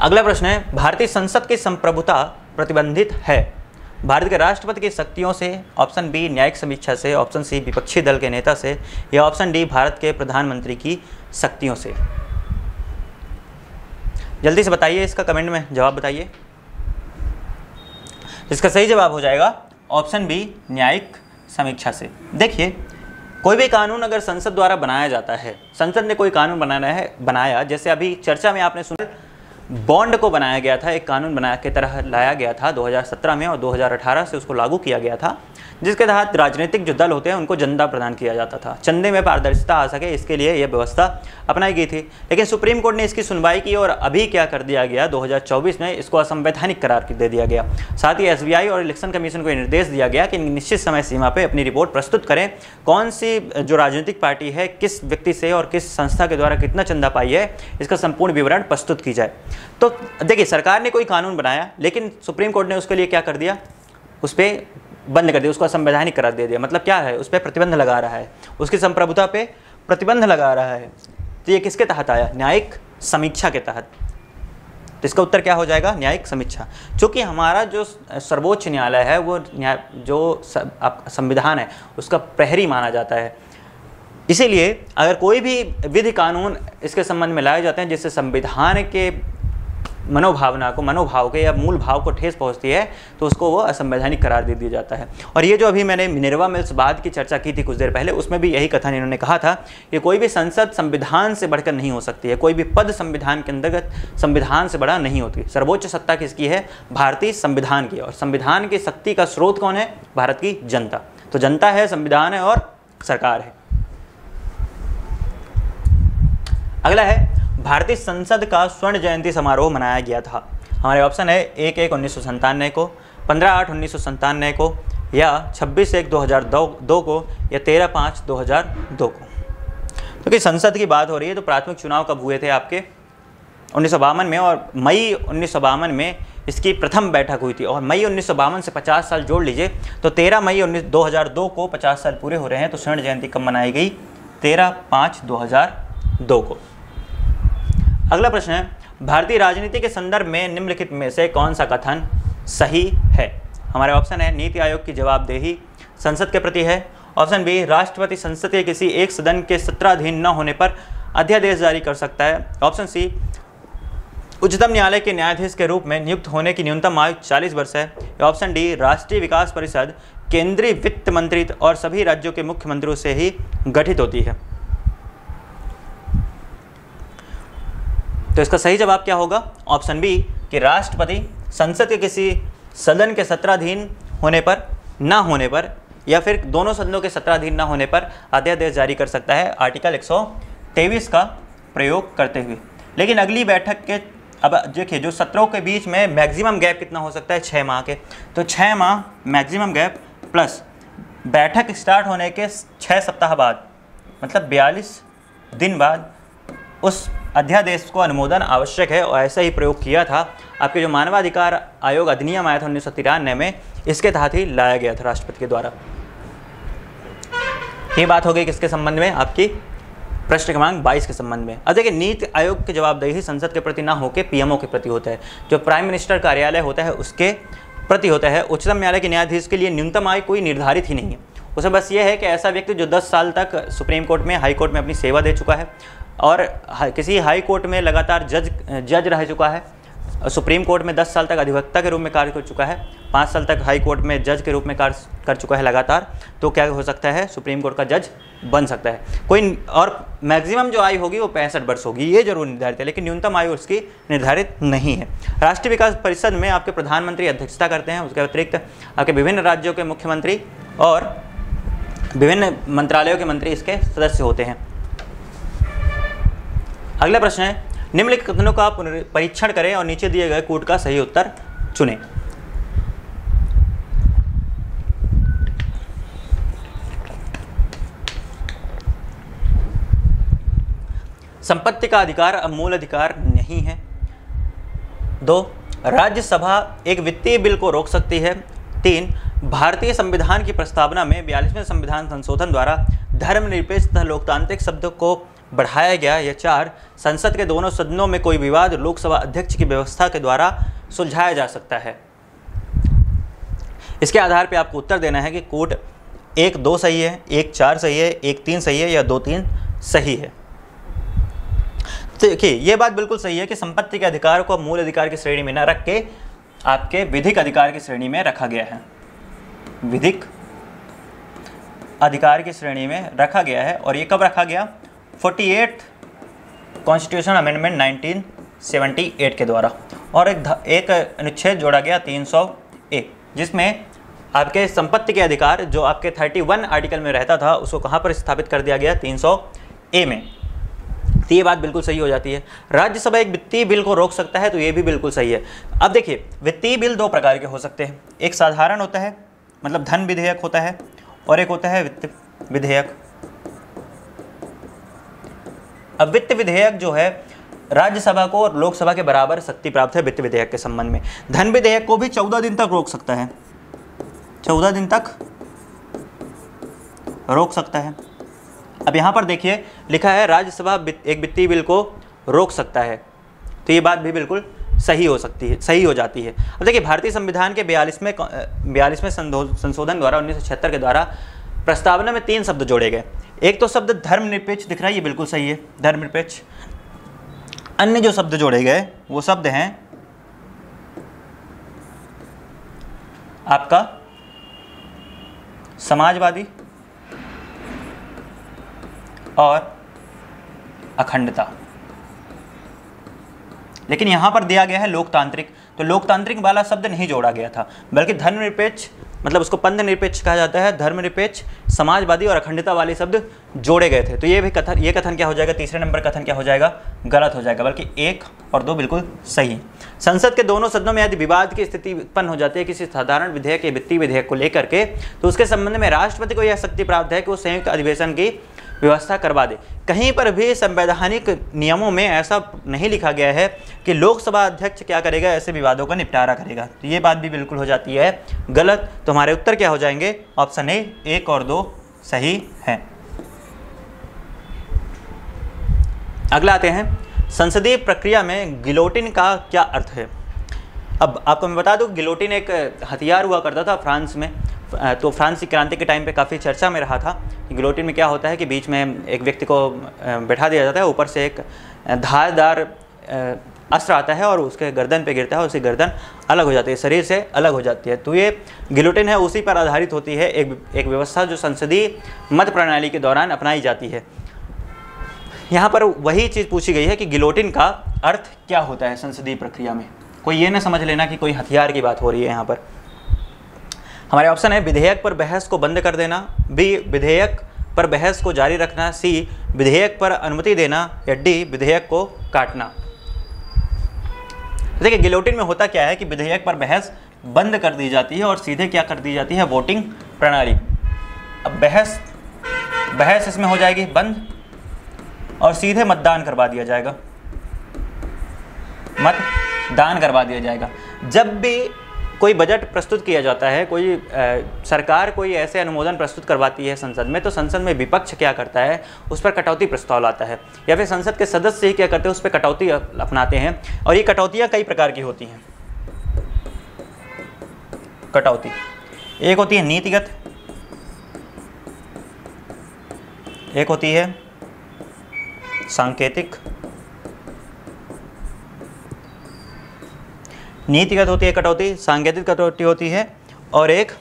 अगला प्रश्न है, भारतीय संसद की संप्रभुता प्रतिबंधित है। भारत के राष्ट्रपति की शक्तियों से, ऑप्शन बी न्यायिक समीक्षा से, ऑप्शन सी विपक्षी दल के नेता से, या ऑप्शन डी भारत के प्रधानमंत्री की शक्तियों से। जल्दी से बताइए इसका कमेंट में, जवाब बताइए। इसका सही जवाब हो जाएगा ऑप्शन बी, न्यायिक समीक्षा से। देखिए, कोई भी कानून अगर संसद द्वारा बनाया जाता है, संसद ने कोई कानून बनाना है, बनाया, जैसे अभी चर्चा में आपने सुना बॉन्ड को बनाया गया था, एक कानून बना के तरह लाया गया था 2017 में और 2018 से उसको लागू किया गया था, जिसके तहत राजनीतिक जो दल होते हैं उनको चंदा प्रदान किया जाता था। चंदे में पारदर्शिता आ सके, इसके लिए यह व्यवस्था अपनाई गई थी। लेकिन सुप्रीम कोर्ट ने इसकी सुनवाई की और अभी क्या कर दिया गया 2024 में इसको असंवैधानिक करार दे दिया गया। साथ ही एसबीआई और इलेक्शन कमीशन को निर्देश दिया गया कि निश्चित समय सीमा पर अपनी रिपोर्ट प्रस्तुत करें, कौन सी जो राजनीतिक पार्टी है, किस व्यक्ति से और किस संस्था के द्वारा कितना चंदा पाई है, इसका संपूर्ण विवरण प्रस्तुत की जाए। तो देखिए, सरकार ने कोई कानून बनाया, लेकिन सुप्रीम कोर्ट ने उसके लिए क्या कर दिया? उस पर बंद कर दिया, उसको असंवैधानिक करार दे दिया। मतलब क्या है? उस पर प्रतिबंध लगा रहा है। उसकी संप्रभुता पे प्रतिबंध लगा रहा है। तो ये किसके तहत आया? न्यायिक समीक्षा के तहत। तो इसका उत्तर क्या हो जाएगा? न्यायिक समीक्षा। क्योंकि हमारा जो सर्वोच्च न्यायालय है, वो न्याय, जो संविधान है, उसका प्रहरी माना जाता है। इसीलिए अगर कोई भी विधि कानून इसके संबंध में लाए जाते हैं, जिससे संविधान के मनोभावना को, मनोभाव के या मूल भाव को ठेस पहुँचती है तो उसको वो असंवैधानिक करार दे दिया जाता है। और ये जो अभी मैंने मिनरवा मिल्स बाद की चर्चा की थी कुछ देर पहले, उसमें भी यही कथन इन्होंने कहा था कि कोई भी संसद संविधान से बढ़कर नहीं हो सकती है, कोई भी पद संविधान के अंतर्गत संविधान से बड़ा नहीं होती। सर्वोच्च सत्ता किसकी है? भारतीय संविधान की। और संविधान की शक्ति का स्रोत कौन है? भारत की जनता। तो जनता है, संविधान है और सरकार है। अगला है भारतीय संसद का स्वर्ण जयंती समारोह मनाया गया था। हमारे ऑप्शन है एक एक उन्नीस को, पंद्रह आठ उन्नीस को, या छब्बीस एक दो हज़ार दो को, या तेरह पाँच दो हज़ार दो को। तो कि संसद की बात हो रही है तो प्राथमिक चुनाव कब हुए थे आपके? उन्नीस सौ बावन में और मई उन्नीस सौ बावन में इसकी प्रथम बैठक हुई थी। और मई उन्नीस सौ बावन से 50 साल जोड़ लीजिए तो 13 मई उन्नीस 2002 को 50 साल पूरे हो रहे हैं तो स्वर्ण जयंती कब मनाई गई? 13 पाँच 2002 को। अगला प्रश्न है, भारतीय राजनीति के संदर्भ में निम्नलिखित में से कौन सा कथन सही है? हमारे ऑप्शन है, नीति आयोग की जवाबदेही संसद के प्रति है। ऑप्शन बी, राष्ट्रपति संसद के किसी एक सदन के सत्राधीन न होने पर अध्यादेश जारी कर सकता है। ऑप्शन सी, उच्चतम न्यायालय के न्यायाधीश के रूप में नियुक्त होने की न्यूनतम आयु 40 वर्ष है। ऑप्शन डी, राष्ट्रीय विकास परिषद केंद्रीय वित्त मंत्री और सभी राज्यों के मुख्यमंत्रियों से ही गठित होती है। तो इसका सही जवाब क्या होगा? ऑप्शन बी, कि राष्ट्रपति संसद के किसी सदन के सत्राधीन होने पर, ना होने पर, या फिर दोनों सदनों के सत्राधीन ना होने पर अध्यादेश जारी कर सकता है आर्टिकल एक सौ तेईस का प्रयोग करते हुए। लेकिन अगली बैठक के, अब देखिए, जो सत्रों के बीच में मैक्सिमम गैप कितना हो सकता है? छः माह के। तो छः माह, मैक्सिमम गैप, प्लस बैठक स्टार्ट होने के छः सप्ताह बाद मतलब बयालीस दिन बाद, उस अध्यादेश को अनुमोदन आवश्यक है और ऐसा ही प्रयोग किया था। आपके जो मानवाधिकार आयोग अधिनियम आया था उन्नीस सौ तिरानवे में, इसके तहत ही लाया गया था राष्ट्रपति के द्वारा। ये बात हो गई किसके संबंध में? आपकी प्रश्न क्रमांक 22 के संबंध में। अब देखिए, नीति आयोग की जवाबदेही संसद के प्रति ना होकर पीएमओ के प्रति होता है। जो प्राइम मिनिस्टर कार्यालय होता है, उसके प्रति होता है। उच्चतम न्यायालय के न्यायाधीश के लिए न्यूनतम आय कोई निर्धारित ही नहीं है। उसे बस ये है कि ऐसा व्यक्ति जो 10 साल तक सुप्रीम कोर्ट में, हाई कोर्ट में अपनी सेवा दे चुका है और किसी हाई कोर्ट में लगातार जज जज रह चुका है। सुप्रीम कोर्ट में 10 साल तक अधिवक्ता के रूप में कार्य कर चुका है। पाँच साल तक हाई कोर्ट में जज के रूप में कार्य कर चुका है लगातार। तो क्या हो सकता है? सुप्रीम कोर्ट का जज बन सकता है। कोई और मैक्सिमम जो आयु होगी वो पैंसठ वर्ष होगी। ये ज़रूर निर्धारित है, लेकिन न्यूनतम आयु उसकी निर्धारित नहीं है। राष्ट्रीय विकास परिषद में आपके प्रधानमंत्री अध्यक्षता करते हैं। उसके अतिरिक्त आपके विभिन्न राज्यों के मुख्यमंत्री और विभिन्न मंत्रालयों के मंत्री इसके सदस्य होते हैं। अगला प्रश्न है, निम्नलिखित कथनों का परीक्षण करें और नीचे दिए गए कोड का सही उत्तर चुनें। संपत्ति का अधिकार अब मूल अधिकार नहीं है। दो, राज्यसभा एक वित्तीय बिल को रोक सकती है। तीन, भारतीय संविधान की प्रस्तावना में बयालीसवें संविधान संशोधन द्वारा धर्मनिरपेक्ष तथा लोकतांत्रिक शब्द को बढ़ाया गया। या चार संसद के दोनों सदनों में कोई विवाद लोकसभा अध्यक्ष की व्यवस्था के द्वारा सुलझाया जा सकता है। इसके आधार पर आपको उत्तर देना है कि कोर्ट एक दो सही है, एक चार सही है, एक तीन सही है या दो तीन सही है। तो देखिए, ये बात बिल्कुल सही है कि संपत्ति के अधिकार को मूल अधिकार की श्रेणी में न रख के आपके विधिक अधिकार की श्रेणी में रखा गया है। विधिक अधिकार की श्रेणी में रखा गया है और ये कब रखा गया? फोर्टी एट कॉन्स्टिट्यूशन अमेंडमेंट 78 के द्वारा। और एक एक अनुच्छेद जोड़ा गया 300 ए, जिसमें आपके संपत्ति के अधिकार जो आपके 31 आर्टिकल में रहता था, उसको कहाँ पर स्थापित कर दिया गया 300 ए में। तो ये बात बिल्कुल सही हो जाती है। राज्यसभा एक वित्तीय बिल को रोक सकता है तो ये भी बिल्कुल सही है। अब देखिए, वित्तीय बिल दो प्रकार के हो सकते हैं। एक साधारण होता है मतलब धन विधेयक होता है, और एक होता है वित्त विधेयक। अब वित्त विधेयक जो है, राज्यसभा को और लोकसभा के बराबर शक्ति प्राप्त है वित्त विधेयक के संबंध में। धन विधेयक को भी चौदह दिन तक रोक सकता है। चौदह दिन तक रोक सकता है। अब यहाँ पर देखिए, लिखा है राज्यसभा एक वित्तीय बिल को रोक सकता है। तो ये बात भी बिल्कुल सही हो सकती है, सही हो जाती है। अब देखिए, भारतीय संविधान के बयालीसवें बयालीसवें संशोधन द्वारा उन्नीस सौ छिहत्तर के द्वारा प्रस्तावना में तीन शब्द जोड़े गए। एक तो शब्द धर्मनिरपेक्ष दिख रहा है, ये बिल्कुल सही है, धर्मनिरपेक्ष। अन्य जो शब्द जोड़े गए, वो शब्द हैं आपका समाजवादी और अखंडता। लेकिन यहाँ पर दिया गया है लोकतांत्रिक। तो लोकतांत्रिक वाला शब्द नहीं जोड़ा गया था, बल्कि धर्मनिरपेक्ष मतलब उसको पंथ निरपेक्ष कहा जाता है, धर्मनिरपेक्ष, समाजवादी और अखंडता वाले शब्द जोड़े गए थे। तो ये भी कथन, ये कथन क्या हो जाएगा? तीसरे नंबर कथन क्या हो जाएगा? गलत हो जाएगा, बल्कि एक और दो बिल्कुल सही संसद के दोनों सदनों में यदि विवाद की स्थिति उत्पन्न हो जाती है, किसी साधारण विधेयक या वित्तीय विधेयक को लेकर के तो उसके संबंध में राष्ट्रपति को यह शक्ति प्राप्त है कि वो संयुक्त अधिवेशन की व्यवस्था करवा दे। कहीं पर भी संवैधानिक नियमों में ऐसा नहीं लिखा गया है कि लोकसभा अध्यक्ष क्या करेगा, ऐसे विवादों का निपटारा करेगा। तो ये बात भी बिल्कुल हो जाती है। गलत तो हमारे उत्तर क्या हो जाएँगे? ऑप्शन ए, एक और दो, सही है। अगला आते हैं। संसदीय प्रक्रिया में गिलोटिन का क्या अर्थ है? अब आपको मैं बता दूँ, गिलोटिन एक हथियार हुआ करता था फ्रांस में। तो फ्रांस की क्रांति के टाइम पे काफ़ी चर्चा में रहा था। गिलोटिन में क्या होता है कि बीच में एक व्यक्ति को बैठा दिया जाता है, ऊपर से एक धारदार अस्त्र आता है और उसके गर्दन पे गिरता है उसकी गर्दन अलग हो जाती है, शरीर से अलग हो जाती है। तो ये गिलोटिन है, उसी पर आधारित होती है, एक एक व्यवस्था जो संसदीय मत प्रणाली के दौरान अपनाई जाती है। यहाँ पर वही चीज़ पूछी गई है कि गिलोटिन का अर्थ क्या होता है संसदीय प्रक्रिया में। कोई ये ना समझ लेना कि कोई हथियार की बात हो रही है यहाँ पर। हमारे ऑप्शन है विधेयक पर बहस को बंद कर देना बी विधेयक पर बहस को जारी रखना सी विधेयक पर अनुमति देना, या डी विधेयक को काटना। देखिए, गिलोटिन में होता क्या है कि विधेयक पर बहस बंद कर दी जाती है और सीधे क्या कर दी जाती है? वोटिंग प्रणाली। अब बहस बहस इसमें हो जाएगी बंद और सीधे मतदान करवा दिया जाएगा। मतदान करवा दिया जाएगा। जब भी कोई बजट प्रस्तुत किया जाता है कोई आ, सरकार कोई ऐसे अनुमोदन प्रस्तुत करवाती है संसद में तो संसद में विपक्ष क्या करता है उस पर कटौती प्रस्ताव लाता है। या फिर संसद के सदस्य ही क्या करते हैं उस पर कटौती अपनाते हैं और ये कटौतियाँ कई प्रकार की होती हैं। कटौती। एक होती है नीतिगत। एक होती है सांकेतिक। नीतिगत होती है, कटौती, सांकेतिक कटौती होती है, और एक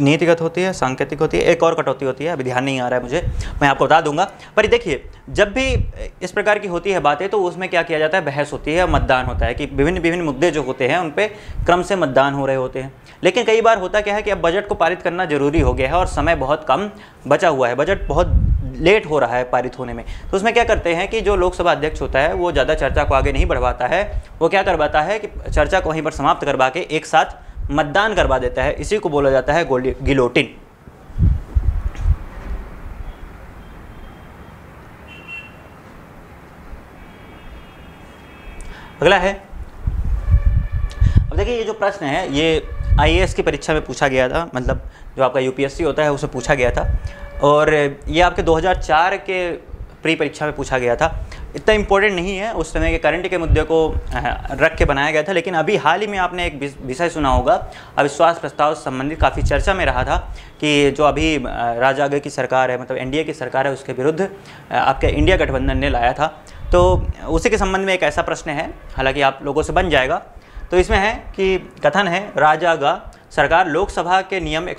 नीतिगत होती है, सांकेतिक होती है, एक और कटौती होती है, अभी ध्यान नहीं आ रहा है मुझे, मैं आपको बता दूँगा। पर देखिए, जब भी इस प्रकार की होती है बातें तो उसमें क्या किया जाता है, बहस होती है, मतदान होता है कि विभिन्न विभिन्न मुद्दे जो होते हैं, उन पर क्रम से मतदान हो रहे होते हैं। लेकिन कई बार होता क्या है कि अब बजट को पारित करना ज़रूरी हो गया है, और समय बहुत कम बचा हुआ है, बजट बहुत लेट हो रहा है, पारित होने में। तो उसमें क्या करते हैं कि जो लोकसभा अध्यक्ष होता है, वो ज़्यादा चर्चा को आगे नहीं बढ़वाता है। वो क्या करवाता है कि चर्चा को वहीं पर समाप्त करवा के एक साथ मतदान करवा देता है। इसी को बोला जाता है गिलोटिन। अगला है। अब देखिए, ये जो प्रश्न है, ये आईएएस की परीक्षा में पूछा गया था। मतलब जो आपका यूपीएससी होता है, उसे पूछा गया था। और ये आपके 2004 के प्री परीक्षा में पूछा गया था। इतना इम्पोर्टेंट नहीं है, उस समय के करंट के मुद्दे को रख के बनाया गया था, लेकिन अभी हाल ही में आपने एक विषय सुना होगा, अविश्वास प्रस्ताव संबंधित काफ़ी चर्चा में रहा था कि जो अभी राजा आगे की सरकार है मतलब एनडीए की सरकार है, उसके विरुद्ध आपके इंडिया गठबंधन ने लाया था। तो उसी के संबंध में एक ऐसा प्रश्न है, हालाँकि आप लोगों से बन जाएगा। तो इसमें है कि कथन है राजागा सरकार लोकसभा के नियम एक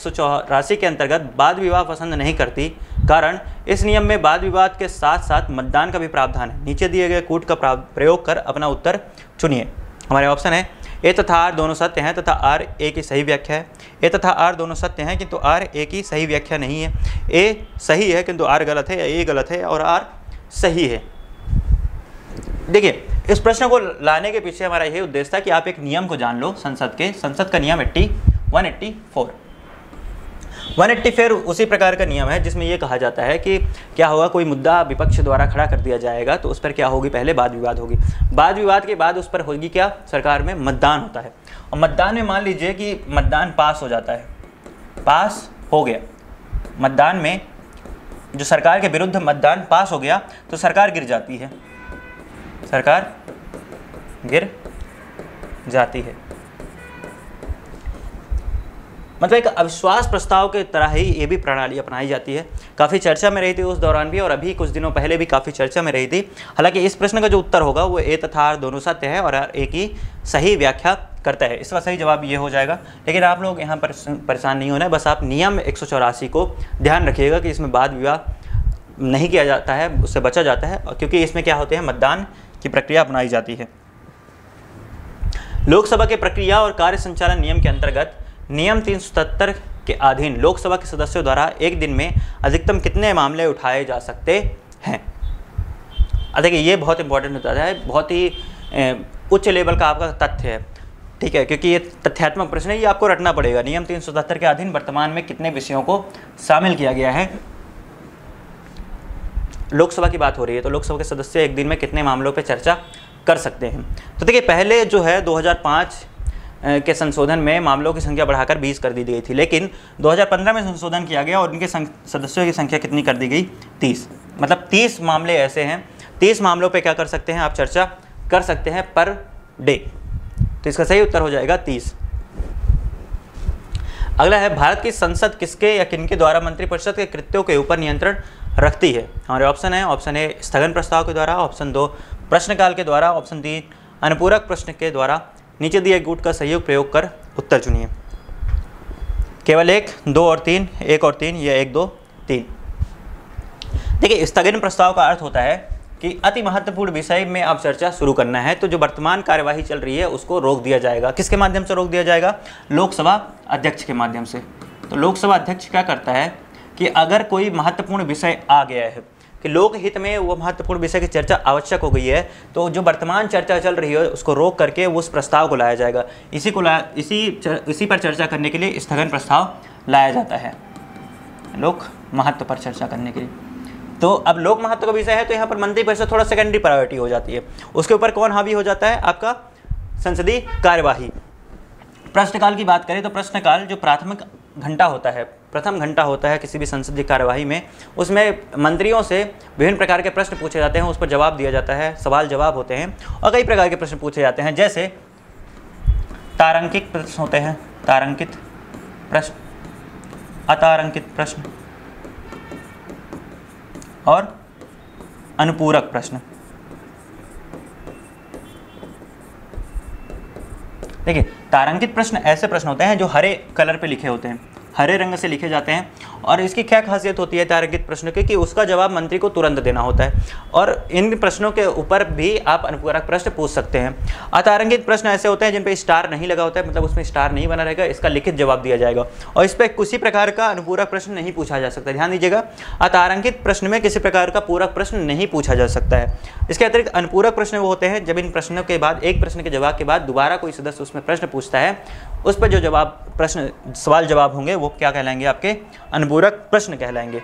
के अंतर्गत बाद विवाह पसंद नहीं करती, कारण इस नियम में वाद विवाद के साथ साथ मतदान का भी प्रावधान है। नीचे दिए गए कूट का प्रयोग कर अपना उत्तर चुनिए। हमारे ऑप्शन है, ए तथा आर दोनों सत्य हैं तथा आर ए की सही व्याख्या है। ए तथा आर दोनों सत्य हैं किंतु आर ए की सही व्याख्या नहीं है। ए सही है किंतु आर गलत है या ए गलत है और आर सही है। देखिए, इस प्रश्न को लाने के पीछे हमारा यही उद्देश्य था कि आप एक नियम को जान लो, संसद के। संसद का नियम एट्टी वन एट्टी फोर उसी प्रकार का नियम है, जिसमें यह कहा जाता है कि क्या होगा, कोई मुद्दा विपक्ष द्वारा खड़ा कर दिया जाएगा तो उस पर क्या होगी? पहले वाद विवाद होगी। वाद विवाद के बाद उस पर होगी क्या? सरकार में मतदान होता है। और मतदान में मान लीजिए कि मतदान पास हो जाता है। पास हो गया। मतदान में जो सरकार के विरुद्ध मतदान पास हो गया तो सरकार गिर जाती है। सरकार गिर जाती है। मतलब एक अविश्वास प्रस्ताव के तरह ही ये भी प्रणाली अपनाई जाती है। काफ़ी चर्चा में रही थी उस दौरान भी और अभी कुछ दिनों पहले भी काफ़ी चर्चा में रही थी। हालाँकि इस प्रश्न का जो उत्तर होगा वो ए तथा आर दोनों सत्य है और एक ही सही व्याख्या करता है। इसका सही जवाब ये हो जाएगा। लेकिन आप लोग यहाँ पर परेशान नहीं होना है, बस आप नियम एक सौ चौरासी को ध्यान रखिएगा कि इसमें बाद विवाह नहीं किया जाता है, उससे बचा जाता है क्योंकि इसमें क्या होते हैं, मतदान की प्रक्रिया अपनाई जाती है। लोकसभा के प्रक्रिया और कार्य संचालन नियम के अंतर्गत नियम तीन सौ सतहत्तर के अधीन लोकसभा के सदस्यों द्वारा एक दिन में अधिकतम कितने मामले उठाए जा सकते हैं? देखिए, ये बहुत इंपॉर्टेंट होता है। बहुत ही उच्च लेवल का आपका तथ्य है। ठीक है, क्योंकि ये तथ्यात्मक प्रश्न है, ये आपको रटना पड़ेगा। नियम तीन सौ सतहत्तर के अधीन वर्तमान में कितने विषयों को शामिल किया गया है? लोकसभा की बात हो रही है तो लोकसभा के सदस्य एक दिन में कितने मामलों पर चर्चा कर सकते हैं? तो देखिए, पहले जो है 2005 के संशोधन में मामलों की संख्या बढ़ाकर 20 कर दी गई थी। लेकिन 2015 में संशोधन किया गया और इनके सदस्यों की संख्या कितनी कर दी गई? 30 मतलब 30 मामले ऐसे हैं। 30 मामलों पे क्या कर सकते हैं आप? चर्चा कर सकते हैं पर डे। तो इसका सही उत्तर हो जाएगा 30 अगला है, भारत की संसद किसके या किनके द्वारा मंत्रिपरिषद के कृत्यों के ऊपर नियंत्रण रखती है? हमारे ऑप्शन है, ऑप्शन ए स्थगन प्रस्ताव के द्वारा, ऑप्शन दो प्रश्नकाल के द्वारा, ऑप्शन तीन अनुपूरक प्रश्न के द्वारा नीचे दिए गुट का सहयोग प्रयोग कर उत्तर चुनिए। केवल एक, दो और तीन, एक और तीन, या एक, दो, तीन। देखिए स्थगन प्रस्ताव का अर्थ होता है कि अति महत्वपूर्ण विषय में अब चर्चा शुरू करना है तो जो वर्तमान कार्यवाही चल रही है, उसको रोक दिया जाएगा। किसके माध्यम से रोक दिया जाएगा? लोकसभा अध्यक्ष के माध्यम से। तो लोकसभा अध्यक्ष क्या करता है कि अगर कोई महत्वपूर्ण विषय आ गया है कि लोक हित में वो महत्वपूर्ण विषय की चर्चा आवश्यक हो गई है तो जो वर्तमान चर्चा चल रही है, उसको रोक करके उस प्रस्ताव को लाया जाएगा। इसी को इसी इसी पर चर्चा करने के लिए स्थगन प्रस्ताव लाया जाता है। लोक महत्व पर चर्चा करने के लिए। तो अब लोक महत्व का विषय है तो यहाँ पर मंत्री परिषद थोड़ा सेकेंडरी प्रायोरिटी हो जाती है। उसके ऊपर कौन हावी हो जाता है? आपका संसदीय कार्यवाही। प्रश्नकाल की बात करें तो प्रश्नकाल जो प्राथमिक घंटा होता है, प्रथम घंटा होता है किसी भी संसदीय कार्यवाही में, उसमें मंत्रियों से विभिन्न प्रकार के प्रश्न पूछे जाते हैं, उस पर जवाब दिया जाता है, सवाल जवाब होते हैं और कई प्रकार के प्रश्न पूछे जाते हैं, जैसे तारांकित प्रश्न होते हैं, तारांकित प्रश्न, अतारंकित प्रश्न और अनुपूरक प्रश्न। देखिए तारांकित प्रश्न ऐसे प्रश्न होते हैं जो हरे कलर पे लिखे होते हैं। हरे रंग से लिखे जाते हैं। और इसकी क्या खासियत होती है तारांकित प्रश्न की, कि उसका जवाब मंत्री को तुरंत देना होता है। और इन प्रश्नों के ऊपर भी आप अनुपूरक प्रश्न पूछ सकते हैं। अतारंकित प्रश्न ऐसे होते हैं जिन पर स्टार नहीं लगा होता है मतलब उसमें स्टार नहीं बना रहेगा, इसका लिखित जवाब दिया जाएगा। और इस पर किसी प्रकार का अनुपूरक प्रश्न नहीं पूछा जा सकता। ध्यान दीजिएगा अतारंकित प्रश्न में किसी प्रकार का पूरक प्रश्न नहीं पूछा जा सकता है। इसके अतिरिक्त अनुपूरक प्रश्न वो होते हैं, जब इन प्रश्नों के बाद, एक प्रश्न के जवाब के बाद दोबारा कोई सदस्य उसमें प्रश्न पूछता है उस पर जो जवाब प्रश्न सवाल जवाब होंगे वो क्या कहलाएँगे आपके? अनुपूरक प्रश्न कहलाएँगे।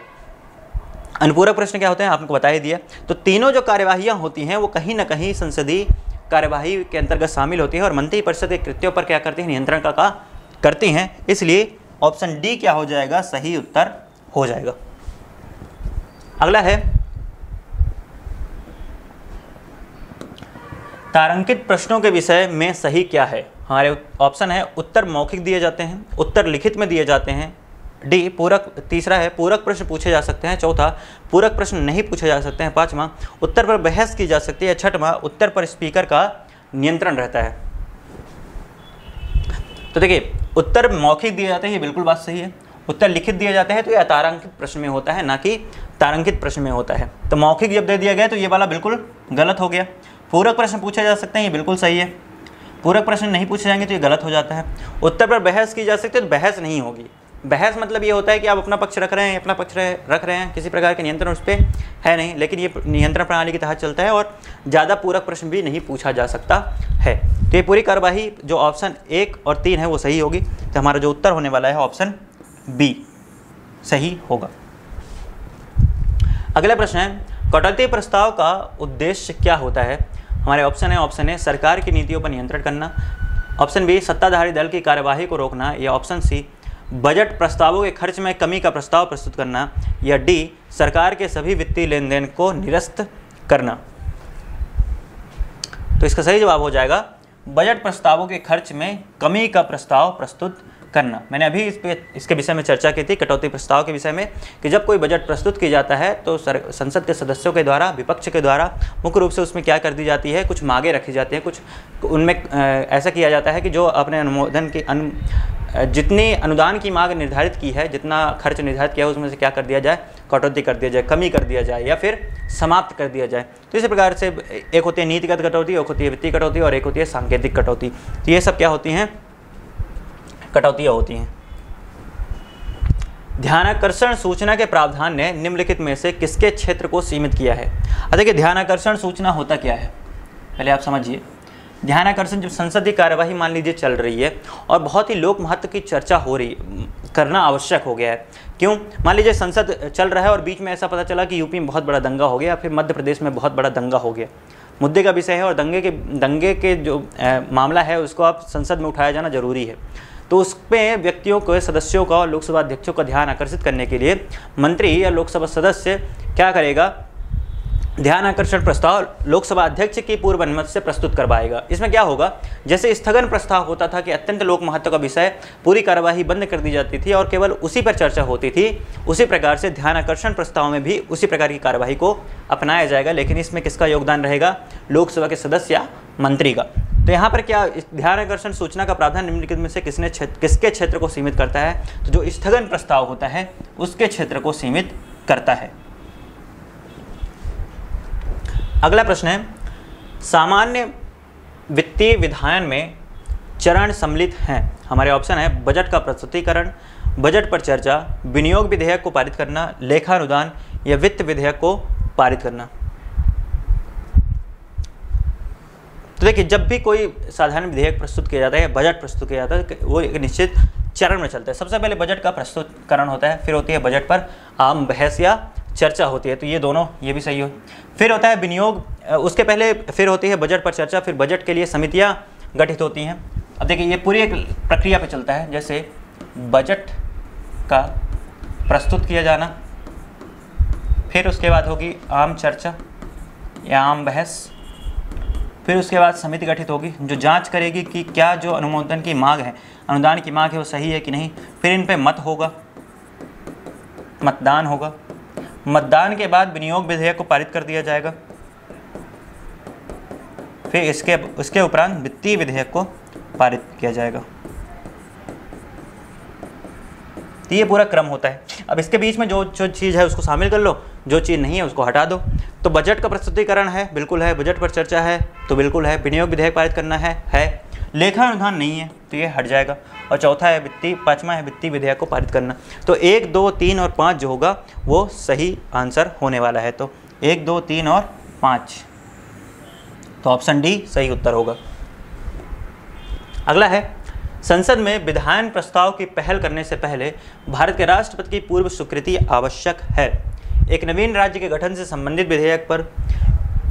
अनुपूरक प्रश्न क्या होते हैं? आपको बता ही दिया। तो तीनों जो कार्यवाहियाँ होती हैं वो कहीं ना कहीं संसदीय कार्यवाही के अंतर्गत शामिल होती है और मंत्री परिषद के कृत्यों पर क्या करती है? नियंत्रण का, का करती हैं। इसलिए ऑप्शन डी क्या हो जाएगा? सही उत्तर हो जाएगा। अगला है तारांकित प्रश्नों के विषय में सही क्या है? हमारे ऑप्शन है, उत्तर मौखिक दिए जाते हैं, उत्तर लिखित में दिए जाते हैं। डी पूरक, तीसरा है, पूरक प्रश्न पूछे जा सकते हैं। चौथा, पूरक प्रश्न नहीं पूछे जा सकते हैं। पाँचवा, उत्तर पर बहस की जा सकती है। छठवा, उत्तर पर स्पीकर का नियंत्रण रहता है। तो देखिए, उत्तर मौखिक दिए जाते हैं, ये बिल्कुल बात सही है। उत्तर लिखित दिए जाते हैं तो ये अतारांकित प्रश्न में होता है, ना कि तारांकित प्रश्न में होता है। तो मौखिक जब दे दिया गया तो ये वाला बिल्कुल गलत हो गया। पूरक प्रश्न पूछे जा सकते हैं, ये बिल्कुल सही है। पूरक प्रश्न नहीं पूछे जाएँगे तो ये गलत हो जाता है। उत्तर पर बहस की जा सकती है तो बहस नहीं होगी। बहस मतलब ये होता है कि आप अपना पक्ष रख रहे हैं, अपना पक्ष रख रहे हैं, किसी प्रकार के नियंत्रण उस पर है नहीं, लेकिन ये नियंत्रण प्रणाली के तहत चलता है और ज़्यादा पूरक प्रश्न भी नहीं पूछा जा सकता है। तो ये पूरी कार्यवाही, जो ऑप्शन एक और तीन है, वो सही होगी। तो हमारा जो उत्तर होने वाला है, ऑप्शन बी, सही होगा। अगला प्रश्न है, कटौती प्रस्ताव का उद्देश्य क्या होता है? हमारे ऑप्शन है ऑप्शन ए सरकार की नीतियों पर नियंत्रण करना ऑप्शन बी सत्ताधारी दल की कार्यवाही को रोकना, या ऑप्शन सी बजट प्रस्तावों के खर्च में कमी का प्रस्ताव प्रस्तुत करना, या डी सरकार के सभी वित्तीय लेन देन को निरस्त करना। तो इसका सही जवाब हो जाएगा बजट प्रस्तावों के खर्च में कमी का प्रस्ताव प्रस्तुत करना। मैंने अभी इस पे इसके विषय में चर्चा की थी कटौती प्रस्ताव के विषय में कि जब कोई बजट प्रस्तुत किया जाता है तो सर, संसद के सदस्यों के द्वारा विपक्ष के द्वारा मुख्य रूप से उसमें क्या कर दी जाती है कुछ मांगे रखी जाती हैं कुछ उनमें ऐसा किया जाता है कि जो अपने अनुमोदन की अनु जितनी अनुदान की मांग निर्धारित की है जितना खर्च निर्धारित किया है उसमें से क्या कर दिया जाए कटौती कर दिया जाए कमी कर दिया जाए या फिर समाप्त कर दिया जाए। तो इसी प्रकार से एक होती है नीतिगत कटौती एक होती है वित्तीय कटौती और एक होती है सांकेतिक कटौती। तो ये सब क्या होती हैं? कटौतियाँ होती हैं। ध्यानाकर्षण सूचना के प्रावधान ने निम्नलिखित में से किसके क्षेत्र को सीमित किया है? देखिए ध्यानाकर्षण सूचना होता क्या है? पहले आप समझिए। ध्यानाकर्षण जब संसदीय कार्यवाही मान लीजिए चल रही है और बहुत ही लोक महत्व की चर्चा हो रही करना आवश्यक हो गया है। क्यों? मान लीजिए संसद चल रहा है और बीच में ऐसा पता चला कि यूपी में बहुत बड़ा दंगा हो गया या फिर मध्य प्रदेश में बहुत बड़ा दंगा हो गया। मुद्दे का विषय है और दंगे के दंगे के जो आ, मामला है उसको आप संसद में उठाया जाना ज़रूरी है। तो उस पर व्यक्तियों को, सदस्यों का और लोकसभा अध्यक्षों का ध्यान आकर्षित करने के लिए मंत्री या लोकसभा सदस्य क्या करेगा? ध्यान आकर्षण प्रस्ताव लोकसभा अध्यक्ष की पूर्व अनुमति से प्रस्तुत करवाएगा। इसमें क्या होगा? जैसे स्थगन प्रस्ताव होता था कि अत्यंत लोक महत्व का विषय, पूरी कार्यवाही बंद कर दी जाती थी और केवल उसी पर चर्चा होती थी, उसी प्रकार से ध्यान आकर्षण प्रस्ताव में भी उसी प्रकार की कार्यवाही को अपनाया जाएगा। लेकिन इसमें किसका योगदान रहेगा? लोकसभा के सदस्य या मंत्री का। तो यहाँ पर क्या ध्यान आकर्षण सूचना का प्रावधान निम्नलिखित में से किसने क्षेत्र किसके क्षेत्र को सीमित करता है? तो जो स्थगन प्रस्ताव होता है, उसके क्षेत्र को सीमित करता है। अगला प्रश्न है, सामान्य वित्तीय विधायन में चरण सम्मिलित हैं। हमारे ऑप्शन है, बजट का प्रस्तुतिकरण, बजट पर चर्चा, विनियोग विधेयक को पारित करना लेखा अनुदान या वित्त विधेयक को पारित करना। तो देखिए, जब भी कोई साधारण विधेयक प्रस्तुत किया जाता है बजट प्रस्तुत किया जाता है वो एक निश्चित चरण में चलता है। सबसे पहले बजट का प्रस्तुतकरण होता है, फिर होती है बजट पर आम बहस या चर्चा होती है। तो ये दोनों, ये भी सही हो। फिर होता है विनियोग, उसके पहले फिर होती है बजट पर चर्चा, फिर बजट के लिए समितियाँ गठित होती हैं। अब देखिए, ये पूरी एक प्रक्रिया पे चलता है, जैसे बजट का प्रस्तुत किया जाना, फिर उसके बाद होगी आम चर्चा या आम बहस फिर उसके बाद समिति गठित होगी, जो जाँच करेगी कि क्या जो अनुमोदन की मांग है, अनुदान की मांग है वो सही है कि नहीं, फिर इन पर मत होगा, मतदान होगा। मतदान के बाद विनियोग विधेयक को पारित कर दिया जाएगा। फिर इसके, उसके उपरांत वित्तीय विधेयक को पारित किया जाएगा। तो ये पूरा क्रम होता है। अब इसके बीच में जो जो चीज़ है उसको शामिल कर लो। जो चीज़ नहीं है उसको हटा दो। तो बजट का प्रस्तुतिकरण है, बिल्कुल है, बजट पर चर्चा है तो बिल्कुल है, विनियोग विधेयक पारित करना है है। लेखा अनुदान नहीं है तो ये हट जाएगा। और चौथा है वित्तीय, पाँचवा है वित्तीय विधेयक को पारित करना। तो एक, दो, तीन और पाँच जो होगा, वो सही आंसर होने वाला है। तो एक, दो, तीन और पाँच। तो ऑप्शन डी सही उत्तर होगा। अगला है, संसद में विधायन प्रस्ताव की पहल करने से पहले भारत के राष्ट्रपति की पूर्व स्वीकृति आवश्यक है। एक नवीन राज्य के गठन से संबंधित विधेयक पर।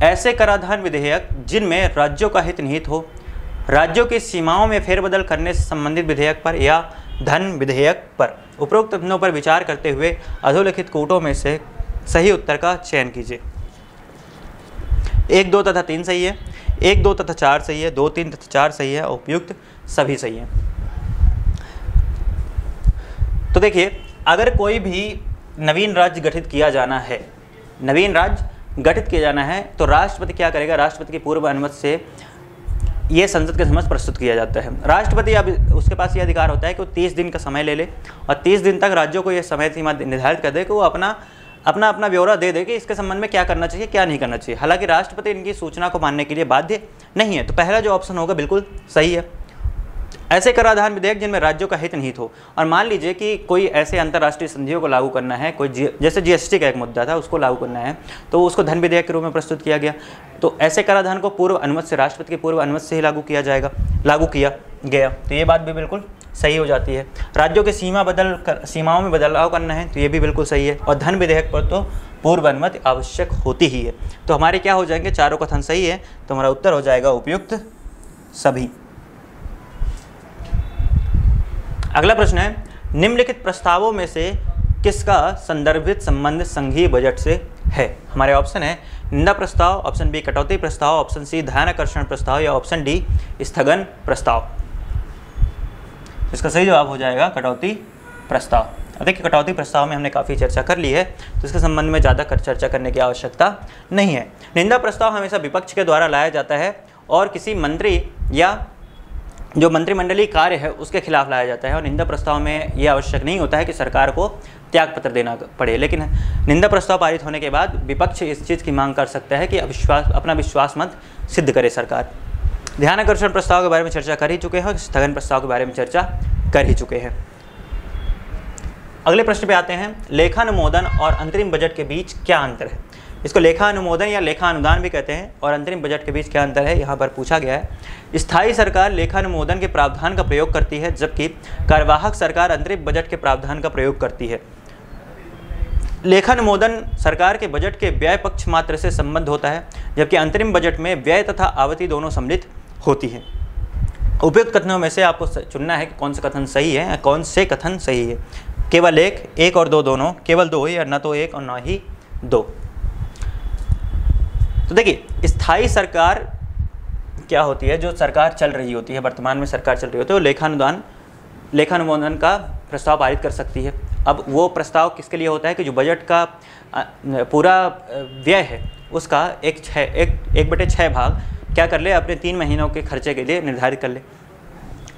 ऐसे कराधान विधेयक, जिनमें राज्यों का हित निहित हो, राज्यों की सीमाओं में फेरबदल करने से संबंधित विधेयक पर या धन विधेयक पर। उपरोक्त तथ्यों पर विचार करते हुए अधोलिखित कोटों में से सही उत्तर का चयन कीजिए। एक दो तथा तीन सही है, एक दो तथा चार सही है, दो तीन तथा चार सही है, उपयुक्त सभी सही है। तो देखिए, अगर कोई भी नवीन राज्य गठित किया जाना है। नवीन राज्य गठित किया जाना है तो राष्ट्रपति क्या करेगा? राष्ट्रपति की पूर्व अनुमति से ये संसद के समक्ष प्रस्तुत किया जाता है। राष्ट्रपति अब उसके पास ये अधिकार होता है कि वो तीस दिन का समय ले ले और तीस दिन तक राज्यों को ये समय सीमा निर्धारित कर दे कि वो अपना अपना अपना ब्यौरा दे दे कि इसके संबंध में क्या करना चाहिए, क्या नहीं करना चाहिए। हालाँकि राष्ट्रपति इनकी सूचना को मानने के लिए बाध्य नहीं है तो पहला जो ऑप्शन होगा बिल्कुल सही है। ऐसे कराधान विधेयक जिनमें राज्यों का हित निहित हो और मान लीजिए कि कोई ऐसे अंतर्राष्ट्रीय संधियों को लागू करना है कोई जी, जैसे जीएसटी का एक मुद्दा था उसको लागू करना है तो उसको धन विधेयक के रूप में प्रस्तुत किया गया। तो ऐसे कराधान को पूर्व अनुमत से राष्ट्रपति के पूर्व अनुमत से ही लागू किया जाएगा लागू किया गया। तो ये बात भी बिल्कुल सही हो जाती है। राज्यों के सीमा बदल कर सीमाओं में बदलाव करना है तो ये भी बिल्कुल सही है। और धन विधेयक पर तो पूर्व अनुमति आवश्यक होती ही है। तो हमारे क्या हो जाएँगे? चारों कथन सही है। तो हमारा उत्तर हो जाएगा उपयुक्त सभी। अगला प्रश्न है, निम्नलिखित प्रस्तावों में से किसका संदर्भित संबंध संघीय बजट से है? हमारे ऑप्शन है, निंदा प्रस्ताव ऑप्शन बी कटौती प्रस्ताव ऑप्शन सी ध्यान आकर्षण प्रस्ताव या ऑप्शन डी स्थगन प्रस्ताव। इसका सही जवाब हो जाएगा कटौती प्रस्ताव। देखिए, कटौती प्रस्ताव में हमने काफ़ी चर्चा कर ली है तो इसके संबंध में ज़्यादा कर चर्चा करने की आवश्यकता नहीं है। निंदा प्रस्ताव हमेशा विपक्ष के द्वारा लाया जाता है और किसी मंत्री या जो मंत्रिमंडलीय कार्य है, उसके खिलाफ लाया जाता है और निंदा प्रस्ताव में ये आवश्यक नहीं होता है कि सरकार को त्याग पत्र देना पड़े। लेकिन निंदा प्रस्ताव पारित होने के बाद विपक्ष इस चीज़ की मांग कर सकता है कि अविश्वास, अपना विश्वास मत सिद्ध करे सरकार। ध्यान आकर्षण प्रस्ताव के बारे में चर्चा कर ही चुके हैं और स्थगन प्रस्ताव के बारे में चर्चा कर ही चुके हैं। अगले प्रश्न पे आते हैं, लेखानुमोदन और अंतरिम बजट के बीच क्या अंतर है? इसको लेखा अनुमोदन या लेखा अनुदान भी कहते हैं, और अंतरिम बजट के बीच क्या अंतर है, यहाँ पर पूछा गया है। स्थायी सरकार लेखा अनुमोदन के प्रावधान का प्रयोग करती है, जबकि कार्यवाहक सरकार अंतरिम बजट के प्रावधान का प्रयोग करती है। लेखानुमोदन सरकार के बजट के व्यय पक्ष मात्र से संबद्ध होता है, जबकि अंतरिम बजट में व्यय तथा आवती दोनों सम्मिलित होती है। उपयुक्त कथनों में से आपको चुनना है कि कौन सा कथन सही है कौन से कथन सही है। केवल एक एक और दो दोनों, केवल दो ही या न तो एक और न ही दो। तो देखिए, स्थायी सरकार क्या होती है? जो सरकार चल रही होती है, वर्तमान में सरकार चल रही होती है, वो लेखानुदान लेखानुमोदन का प्रस्ताव पारित कर सकती है। अब वो प्रस्ताव किसके लिए होता है कि जो बजट का पूरा व्यय है, उसका एक छः एक एक बटे छः भाग क्या कर ले, अपने तीन महीनों के खर्चे के लिए निर्धारित कर ले।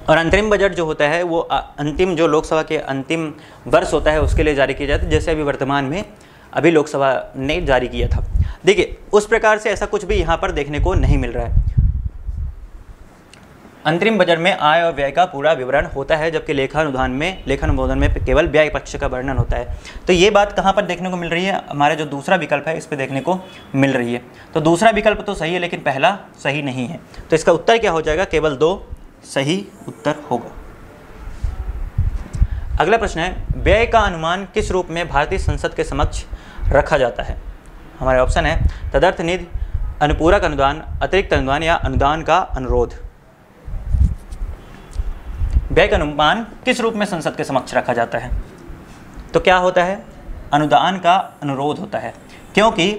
और अंतरिम बजट जो होता है, वो अंतिम जो लोकसभा के अंतिम वर्ष होता है, उसके लिए जारी किया जाता है। जैसे अभी वर्तमान में अभी लोकसभा ने जारी किया था। देखिए, उस प्रकार से ऐसा कुछ भी यहाँ पर देखने को नहीं मिल रहा है। अंतरिम बजट में आय और व्यय का पूरा विवरण होता है, जबकि लेखानुदान में, लेखानुमोदन में केवल व्यय पक्ष का वर्णन होता है। तो ये बात कहाँ पर देखने को मिल रही है? हमारे जो दूसरा विकल्प है, इस पर देखने को मिल रही है। तो दूसरा विकल्प तो सही है, लेकिन पहला सही नहीं है। तो इसका उत्तर क्या हो जाएगा? केवल दो सही उत्तर होगा। अगला प्रश्न है, व्यय का अनुमान किस रूप में भारतीय संसद के समक्ष रखा जाता है। हमारे ऑप्शन है, तदर्थ निधि, अनुपूरक अनुदान, अतिरिक्त अनुदान या अनुदान का अनुरोध। व्यय का अनुमान किस रूप में संसद के समक्ष रखा जाता है? तो क्या होता है? अनुदान का अनुरोध होता है, क्योंकि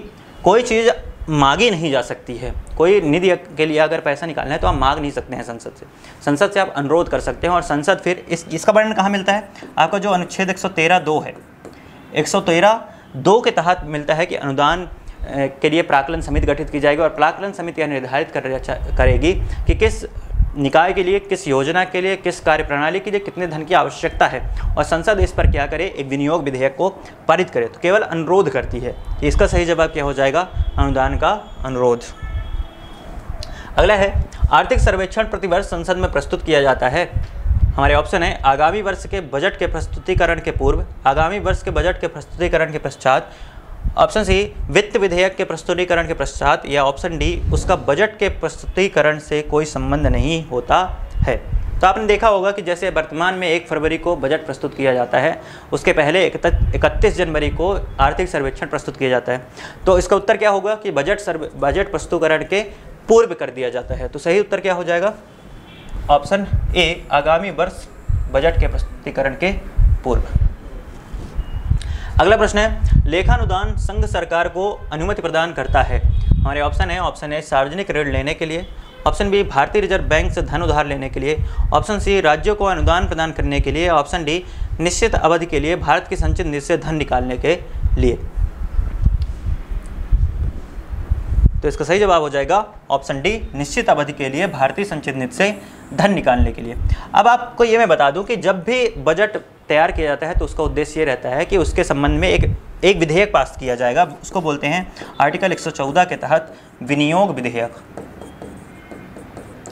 कोई चीज़ मांगी नहीं जा सकती है। कोई निधि के लिए अगर पैसा निकालना है तो आप मांग नहीं सकते हैं संसद से। संसद से आप अनुरोध कर सकते हैं और संसद फिर इस, इसका वर्णन कहाँ मिलता है? आपका जो अनुच्छेद एक सौ तेरह दो है, एक सौ तेरह दो के तहत मिलता है कि अनुदान के लिए प्राकलन समिति गठित की जाएगी और प्राकलन समिति यह निर्धारित कर करेगी कि किस निकाय के लिए, किस योजना के लिए, किस कार्य प्रणाली के लिए कितने धन की आवश्यकता है और संसद इस पर क्या करे, एक विनियोग विधेयक को पारित करे। तो केवल अनुरोध करती है इसका सही जवाब क्या हो जाएगा? अनुदान का अनुरोध। अगला है, आर्थिक सर्वेक्षण प्रतिवर्ष संसद में प्रस्तुत किया जाता है। हमारे ऑप्शन है, आगामी वर्ष के बजट के प्रस्तुतिकरण के पूर्व, आगामी वर्ष के बजट के प्रस्तुतिकरण के पश्चात ऑप्शन सी वित्त विधेयक के प्रस्तुतिकरण के पश्चात, या ऑप्शन डी उसका बजट के प्रस्तुतिकरण से कोई संबंध नहीं होता है। तो आपने देखा होगा कि जैसे वर्तमान में एक फरवरी को बजट प्रस्तुत किया जाता है, उसके पहले इकतीस जनवरी को आर्थिक सर्वेक्षण प्रस्तुत किया जाता है। तो इसका उत्तर क्या होगा कि बजट सर्वे बजट प्रस्तुतिकरण के पूर्व कर दिया जाता है। तो सही उत्तर क्या हो जाएगा? ऑप्शन ए, आगामी वर्ष बजट के प्रस्तुतिकरण के पूर्व। अगला प्रश्न है, लेखानुदान संघ सरकार को अनुमति प्रदान करता है? हमारे ऑप्शन है, ऑप्शन ए, सार्वजनिक ऋण लेने के लिए, ऑप्शन बी, भारतीय रिज़र्व बैंक से धन उधार लेने के लिए, ऑप्शन सी, राज्यों को अनुदान प्रदान करने के लिए, ऑप्शन डी, निश्चित अवधि के लिए, भारत की संचित निश्चित धन निकालने के लिए। तो इसका सही जवाब हो जाएगा ऑप्शन डी, निश्चित अवधि के लिए भारतीय संचित निधि से धन निकालने के लिए। अब आपको ये मैं बता दूँ कि जब भी बजट तैयार किया जाता है तो उसका उद्देश्य ये रहता है कि उसके संबंध में एक एक विधेयक पास किया जाएगा। उसको बोलते हैं आर्टिकल 114 के तहत विनियोग विधेयक।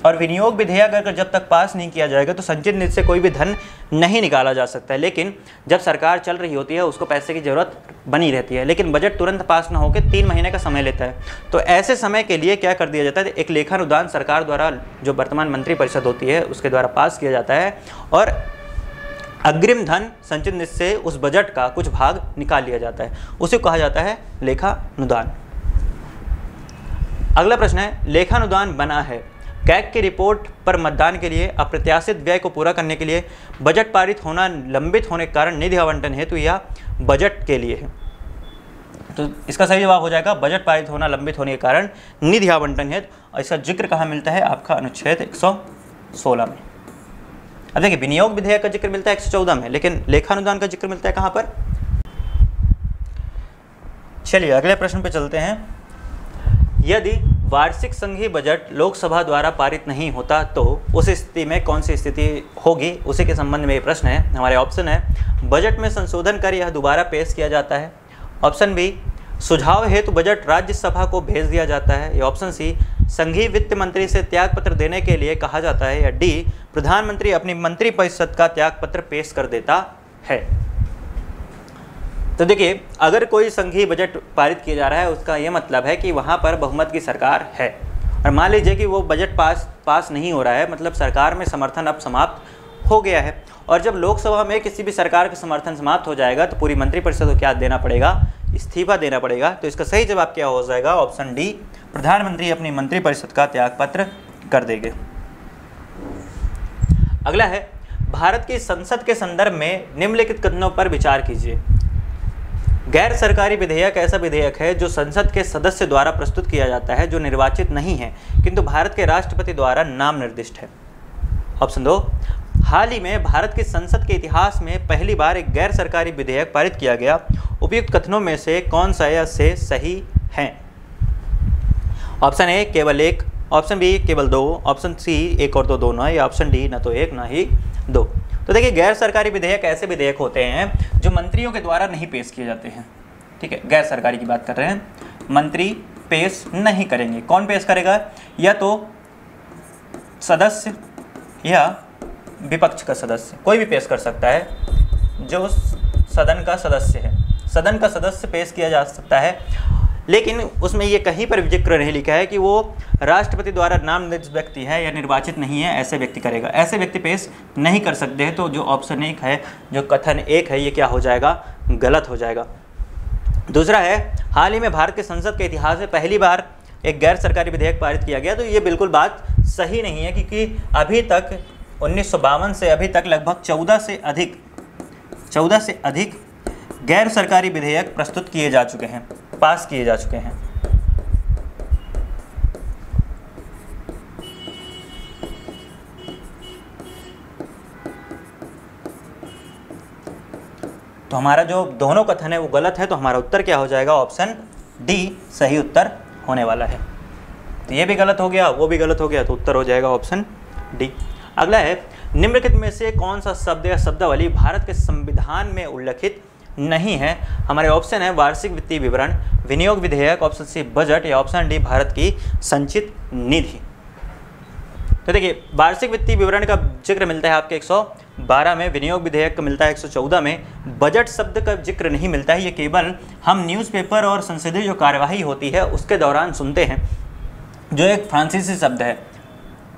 और विनियोग विधेयक अगर जब तक पास नहीं किया जाएगा तो संचित निधि से कोई भी धन नहीं निकाला जा सकता है। लेकिन जब सरकार चल रही होती है, उसको पैसे की ज़रूरत बनी रहती है। लेकिन बजट तुरंत पास ना होकर तीन महीने का समय लेता है। तो ऐसे समय के लिए क्या कर दिया जाता है? एक लेखानुदान सरकार द्वारा, जो वर्तमान मंत्रिपरिषद होती है, उसके द्वारा पास किया जाता है और अग्रिम धन संचित निधि से उस बजट का कुछ भाग निकाल लिया जाता है। उसे कहा जाता है लेखानुदान। अगला प्रश्न है, लेखानुदान बना है कैग की रिपोर्ट पर मतदान के लिए अप्रत्याशित व्यय को पूरा करने के लिए बजट पारित होना लंबित होने के कारण निधि आवंटन हेतु या बजट के लिए है। तो इसका सही जवाब हो जाएगा, बजट पारित होना लंबित होने के कारण निधि आवंटन हेतु। और इसका ज़िक्र कहाँ मिलता है? आपका अनुच्छेद 116 में। अब देखिए, विनियोग विधेयक का ज़िक्र मिलता है 114 में, लेकिन लेखानुदान का ज़िक्र मिलता है कहाँ पर? चलिए, अगले प्रश्न पे चलते हैं। यदि वार्षिक संघीय बजट लोकसभा द्वारा पारित नहीं होता तो उस स्थिति में कौन सी स्थिति होगी? उसी के संबंध में ये प्रश्न है। हमारे ऑप्शन है, बजट में संशोधन कर यह दोबारा पेश किया जाता है। ऑप्शन बी सुझाव हेतु बजट राज्यसभा को भेज दिया जाता है। या ऑप्शन सी संघीय वित्त मंत्री से त्याग पत्र देने के लिए कहा जाता है। या डी प्रधानमंत्री अपनी मंत्रिपरिषद का त्याग पत्र पेश कर देता है। तो देखिए, अगर कोई संघीय बजट पारित किया जा रहा है, उसका ये मतलब है कि वहाँ पर बहुमत की सरकार है। और मान लीजिए कि वो बजट पास पास नहीं हो रहा है मतलब सरकार में समर्थन अब समाप्त हो गया है। और जब लोकसभा में किसी भी सरकार का समर्थन समाप्त हो जाएगा तो पूरी मंत्रिपरिषद को क्या देना पड़ेगा? इस्तीफा देना पड़ेगा। तो इसका सही जवाब क्या हो जाएगा? ऑप्शन डी, प्रधानमंत्री अपनी मंत्रिपरिषद का त्याग पत्र कर देंगे। अगला है, भारत की संसद के संदर्भ में निम्नलिखित कथनों पर विचार कीजिए। गैर सरकारी विधेयक ऐसा विधेयक है जो संसद के सदस्य द्वारा प्रस्तुत किया जाता है, जो निर्वाचित नहीं है, किंतु भारत के राष्ट्रपति द्वारा नाम निर्दिष्ट है। ऑप्शन दो, हाल ही में भारत की संसद के इतिहास में पहली बार एक गैर सरकारी विधेयक पारित किया गया। उपयुक्त कथनों में से कौन सा या से सही है? ऑप्शन ए, केवल एक। ऑप्शन बी, केवल दो। ऑप्शन सी, एक और दो दोनों या ऑप्शन डी, ना तो एक, ना ही दो। तो देखिए, गैर सरकारी विधेयक ऐसे विधेयक होते हैं जो मंत्रियों के द्वारा नहीं पेश किए जाते हैं। ठीक है, गैर सरकारी की बात कर रहे हैं। मंत्री पेश नहीं करेंगे। कौन पेश करेगा? या तो सदस्य या विपक्ष का सदस्य। कोई भी पेश कर सकता है जो सदन का सदस्य है। सदन का सदस्य पेश किया जा सकता है। लेकिन उसमें ये कहीं पर ज़िक्र नहीं लिखा है कि वो राष्ट्रपति द्वारा नाम व्यक्ति है या निर्वाचित नहीं है, ऐसे व्यक्ति करेगा। ऐसे व्यक्ति पेश नहीं कर सकते हैं तो जो ऑप्शन एक है, जो कथन एक है, ये क्या हो जाएगा? गलत हो जाएगा। दूसरा है, हाल ही में भारत के संसद के इतिहास में पहली बार एक गैर सरकारी विधेयक पारित किया गया तो ये बिल्कुल बात सही नहीं है, क्योंकि अभी तक उन्नीस सौ बावन से अभी तक लगभग चौदह से अधिक, चौदह से अधिक गैर सरकारी विधेयक प्रस्तुत किए जा चुके हैं। पास किए जा चुके हैं। तो हमारा जो दोनों कथन है, वो गलत है तो हमारा उत्तर क्या हो जाएगा? ऑप्शन डी, सही उत्तर होने वाला है। तो ये भी गलत हो गया, वो भी गलत हो गया तो उत्तर हो जाएगा ऑप्शन डी। अगला है, निम्नलिखित में से कौन सा शब्द या शब्दावली भारत के संविधान में उल्लिखित नहीं है। हमारे ऑप्शन है वार्षिक वित्तीय विवरण, विनियोग विधेयक ऑप्शन सी बजट या ऑप्शन डी भारत की संचित निधि। तो देखिए, वार्षिक वित्तीय विवरण का ज़िक्र मिलता है आपके 112 में, विनियोग विधेयक का मिलता है 114 में। बजट शब्द का ज़िक्र नहीं मिलता है, ये केवल हम न्यूज़पेपर और संसदीय जो कार्यवाही होती है, उसके दौरान सुनते हैं। जो एक फ्रांसीसी शब्द है,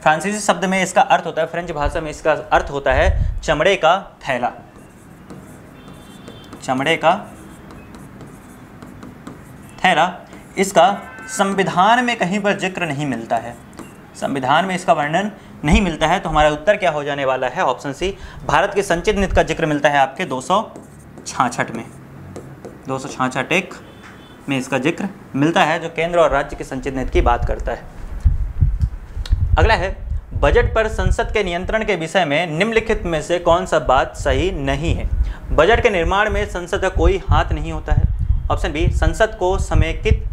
फ्रांसीसी शब्द में इसका अर्थ होता है, फ्रेंच भाषा में इसका अर्थ होता है, चमड़े का थैला। चमड़े का थैला, इसका संविधान में कहीं पर ज़िक्र नहीं मिलता है। संविधान में इसका वर्णन नहीं मिलता है तो हमारा उत्तर क्या हो जाने वाला है? ऑप्शन सी, भारत के संचित नीति का ज़िक्र मिलता है आपके दो में। दो एक में इसका ज़िक्र मिलता है, जो केंद्र और राज्य के संचित नीति की बात करता है। अगला है, बजट पर संसद के नियंत्रण के विषय में निम्नलिखित में से कौन सा बात सही नहीं है? बजट के निर्माण में संसद का कोई हाथ नहीं होता है। ऑप्शन बी, संसद को समेकित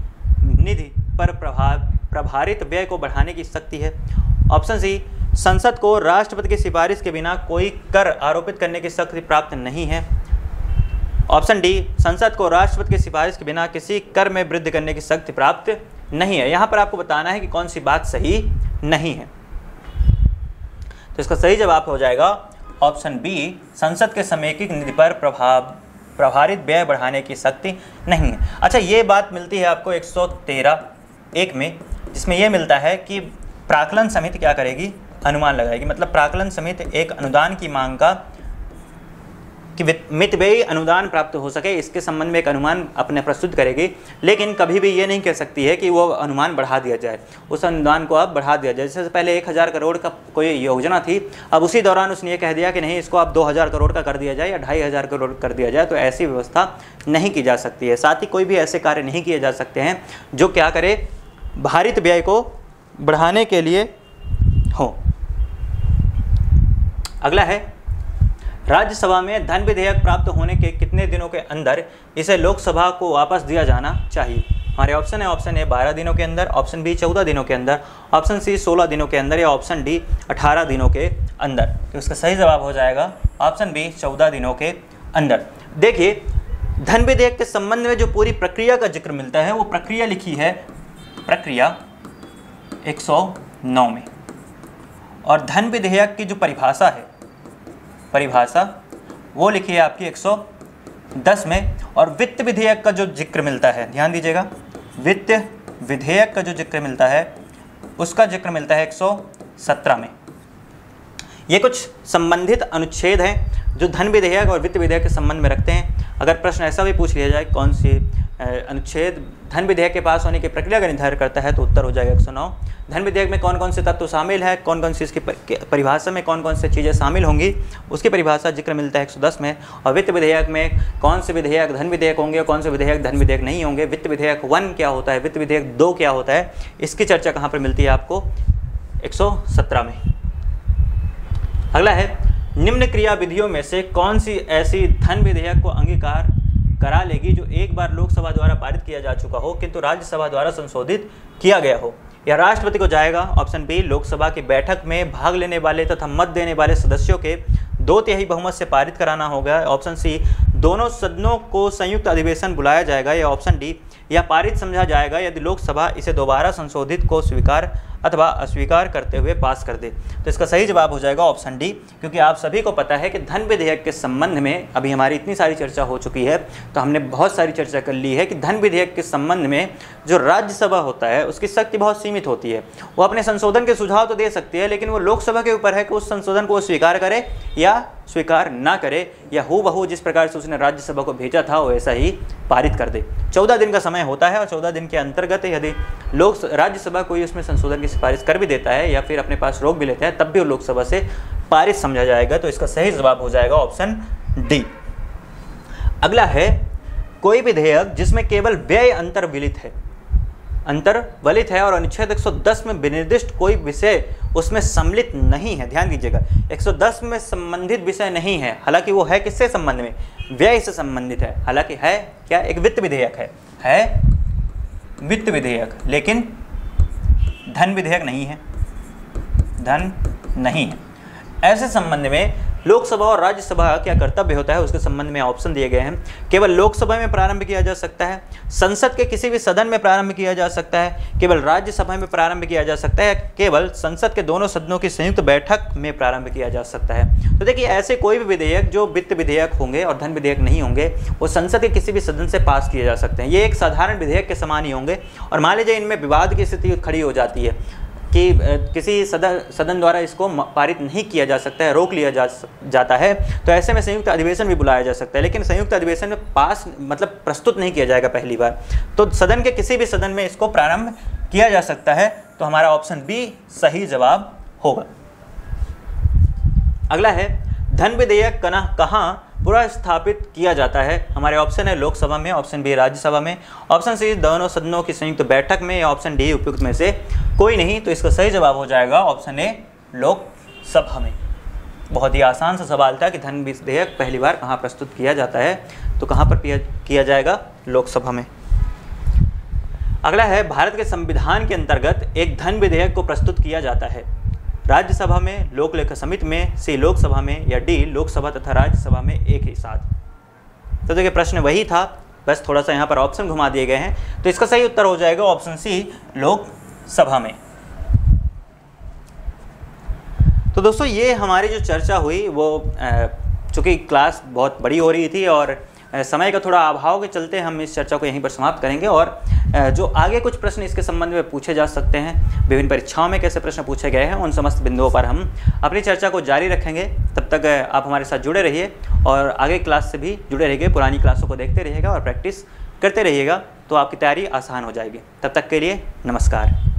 निधि पर प्रभाव, प्रभारित व्यय को बढ़ाने की शक्ति है। ऑप्शन सी, संसद को राष्ट्रपति की सिफारिश के बिना कोई कर आरोपित करने की शक्ति प्राप्त नहीं है। ऑप्शन डी, संसद को राष्ट्रपति की सिफारिश के बिना किसी कर में वृद्धि करने की शक्ति प्राप्त नहीं है। यहाँ पर आपको बताना है कि कौन सी बात सही नहीं है। तो इसका सही जवाब हो जाएगा ऑप्शन बी, संसद के समेकित निधि पर प्रभाव, प्रभारित व्यय बढ़ाने की शक्ति नहीं है। अच्छा ये बात मिलती है आपको 113 एक में, जिसमें यह मिलता है कि प्राकलन समिति क्या करेगी? अनुमान लगाएगी। मतलब प्राकलन समिति एक अनुदान की मांग का कि मित मितव्ययी अनुदान प्राप्त हो सके, इसके संबंध में एक अनुमान अपने प्रस्तुत करेगी। लेकिन कभी भी ये नहीं कह सकती है कि वो अनुमान बढ़ा दिया जाए। उस अनुदान को अब बढ़ा दिया जाए। जैसे पहले एक हज़ार करोड़ का कोई योजना थी, अब उसी दौरान उसने ये कह दिया कि नहीं, इसको अब दो हज़ार करोड़ का कर दिया जाए या ढाई हज़ार करोड़ कर दिया जाए तो ऐसी व्यवस्था नहीं की जा सकती है। साथ ही कोई भी ऐसे कार्य नहीं किए जा सकते हैं जो क्या करे, भारित व्यय को बढ़ाने के लिए हो। अगला है राज्यसभा में धन विधेयक प्राप्त होने के कितने दिनों के अंदर इसे लोकसभा को वापस दिया जाना चाहिए? हमारे ऑप्शन है ऑप्शन ए, बारह दिनों के अंदर ऑप्शन बी, चौदह दिनों के अंदर ऑप्शन सी, सोलह दिनों के अंदर, या ऑप्शन डी, अठारह दिनों के अंदर। तो इसका सही जवाब हो जाएगा ऑप्शन बी, चौदह दिनों के अंदर। देखिए, धन विधेयक के संबंध में जो पूरी प्रक्रिया का ज़िक्र मिलता है, वो प्रक्रिया लिखी है, प्रक्रिया 109 में। और धन विधेयक की जो परिभाषा है परिभाषा, वो लिखी है आपकी 110 में, और वित्त विधेयक का जो ज़िक्र मिलता है, ध्यान दीजिएगा, वित्त विधेयक का जो ज़िक्र मिलता है, उसका ज़िक्र मिलता है 117 में। ये कुछ संबंधित अनुच्छेद हैं जो धन विधेयक और वित्त विधेयक के संबंध में रखते हैं। अगर प्रश्न ऐसा भी पूछ लिया जाए, कौन सी अनुच्छेद धन विधेयक के पास होने की प्रक्रिया का निर्धारण करता है तो उत्तर हो जाएगा, एक सौ नौ। धन विधेयक में कौन कौन से तत्व शामिल है? कौन कौन सी इसकी परिभाषा में कौन कौन से चीज़ें शामिल होंगी? उसकी परिभाषा ज़िक्र मिलता है एक सौ दस में। और वित्त विधेयक में कौन से विधेयक धन विधेयक होंगे और कौन से विधेयक धन विधेयक नहीं होंगे? वित्त विधेयक वन क्या होता है? वित्त विधेयक दो क्या होता है? इसकी चर्चा कहाँ पर मिलती है आपको? एक सौ सत्रह में। अगला है, निम्न क्रिया विधियों में से कौन सी ऐसी धन विधेयक को अंगीकार करा लेगी जो एक बार लोकसभा द्वारा पारित किया जा चुका हो, किंतु राज्यसभा द्वारा संशोधित किया गया हो। या राष्ट्रपति को जाएगा। ऑप्शन बी, लोकसभा की बैठक में भाग लेने वाले तथा मत देने वाले सदस्यों के दो तिहाई बहुमत से पारित कराना होगा। ऑप्शन सी, दोनों सदनों को संयुक्त अधिवेशन बुलाया जाएगा। या ऑप्शन डी या पारित समझा जाएगा। यदि लोकसभा इसे दोबारा संशोधित को स्वीकार अथवा अस्वीकार करते हुए पास कर दे। तो इसका सही जवाब हो जाएगा ऑप्शन डी, क्योंकि आप सभी को पता है कि धन विधेयक के संबंध में अभी हमारी इतनी सारी चर्चा हो चुकी है। तो हमने बहुत सारी चर्चा कर ली है कि धन विधेयक के संबंध में जो राज्यसभा होता है, उसकी शक्ति बहुत सीमित होती है। वो अपने संशोधन के सुझाव तो दे सकती है, लेकिन वो लोकसभा के ऊपर है कि उस संशोधन को स्वीकार करे या स्वीकार ना करे। या हो बहू जिस प्रकार से उसने राज्यसभा को भेजा था, वो ऐसा ही पारित कर दे। चौदह दिन का समय होता है और चौदह दिन के अंतर्गत यदि लोक राज्यसभा कोई उसमें संशोधन की सिफारिश कर भी देता है या फिर अपने पास रोक भी लेता है, तब भी वो लोकसभा से पारित समझा जाएगा तो इसका सही जवाब हो जाएगा ऑप्शन डी। अगला है, कोई विधेयक जिसमें केवल व्यय अंतर विलित है अंतर वलित है और अनुच्छेद 110 में विनिर्दिष्ट कोई विषय उसमें सम्मिलित नहीं है। ध्यान दीजिएगा 110 में संबंधित विषय नहीं है। हालाँकि वो है किससे संबंध में? व्यय से संबंधित है। हालाँकि है क्या? एक वित्त विधेयक है। है वित्त विधेयक, लेकिन धन विधेयक नहीं है। धन नहीं है। ऐसे संबंध में लोकसभा और राज्यसभा का क्या कर्तव्य होता है, उसके संबंध में ऑप्शन दिए गए हैं। केवल लोकसभा में प्रारंभ किया जा सकता है, संसद के किसी भी सदन में प्रारंभ किया जा सकता है, केवल राज्यसभा में प्रारंभ किया जा सकता है, केवल संसद के दोनों सदनों की संयुक्त बैठक में प्रारंभ किया जा सकता है। तो देखिए, ऐसे कोई भी विधेयक, जो वित्त विधेयक होंगे और धन विधेयक नहीं होंगे, वो संसद के किसी भी सदन से पास किए जा सकते हैं। ये एक साधारण विधेयक के समान ही होंगे, और मान लीजिए इनमें विवाद की स्थिति खड़ी हो जाती है। कि किसी सदन सदन द्वारा इसको पारित नहीं किया जा सकता है, रोक लिया जा जाता है तो ऐसे में संयुक्त अधिवेशन भी बुलाया जा सकता है, लेकिन संयुक्त अधिवेशन में पास मतलब प्रस्तुत नहीं किया जाएगा पहली बार। तो सदन के किसी भी सदन में इसको प्रारंभ किया जा सकता है तो हमारा ऑप्शन बी, सही जवाब होगा। अगला है, धन विधेयक कना, कहाँ पुनर्स्थापित किया जाता है। हमारे ऑप्शन है लोकसभा में ऑप्शन बी राज्यसभा में ऑप्शन सी दोनों सदनों की संयुक्त बैठक में, या ऑप्शन डी उपयुक्त में से कोई नहीं तो इसका सही जवाब हो जाएगा ऑप्शन ए लोकसभा में। बहुत ही आसान सा सवाल था कि धन विधेयक पहली बार कहाँ प्रस्तुत किया जाता है तो कहाँ पर किया जाएगा लोकसभा में। अगला है, भारत के संविधान के अंतर्गत एक धन विधेयक को प्रस्तुत किया जाता है। राज्यसभा में लोक लेखा समिति में, सी लोकसभा में या डी लोकसभा तथा राज्यसभा में एक ही साथ। तो देखिए, प्रश्न वही था, बस थोड़ा सा यहाँ पर ऑप्शन घुमा दिए गए हैं। तो इसका सही उत्तर हो जाएगा ऑप्शन सी लोकसभा में। तो दोस्तों, ये हमारी जो चर्चा हुई, वो चूँकि क्लास बहुत बड़ी हो रही थी और समय का थोड़ा अभाव के चलते हम इस चर्चा को यहीं पर समाप्त करेंगे और जो आगे कुछ प्रश्न इसके संबंध में पूछे जा सकते हैं, विभिन्न परीक्षाओं में कैसे प्रश्न पूछे गए हैं, उन समस्त बिंदुओं पर हम अपनी चर्चा को जारी रखेंगे। तब तक आप हमारे साथ जुड़े रहिए और आगे क्लास से भी जुड़े रहिए, पुरानी क्लासों को देखते रहिएगा और प्रैक्टिस करते रहिएगा तो आपकी तैयारी आसान हो जाएगी। तब तक के लिए नमस्कार।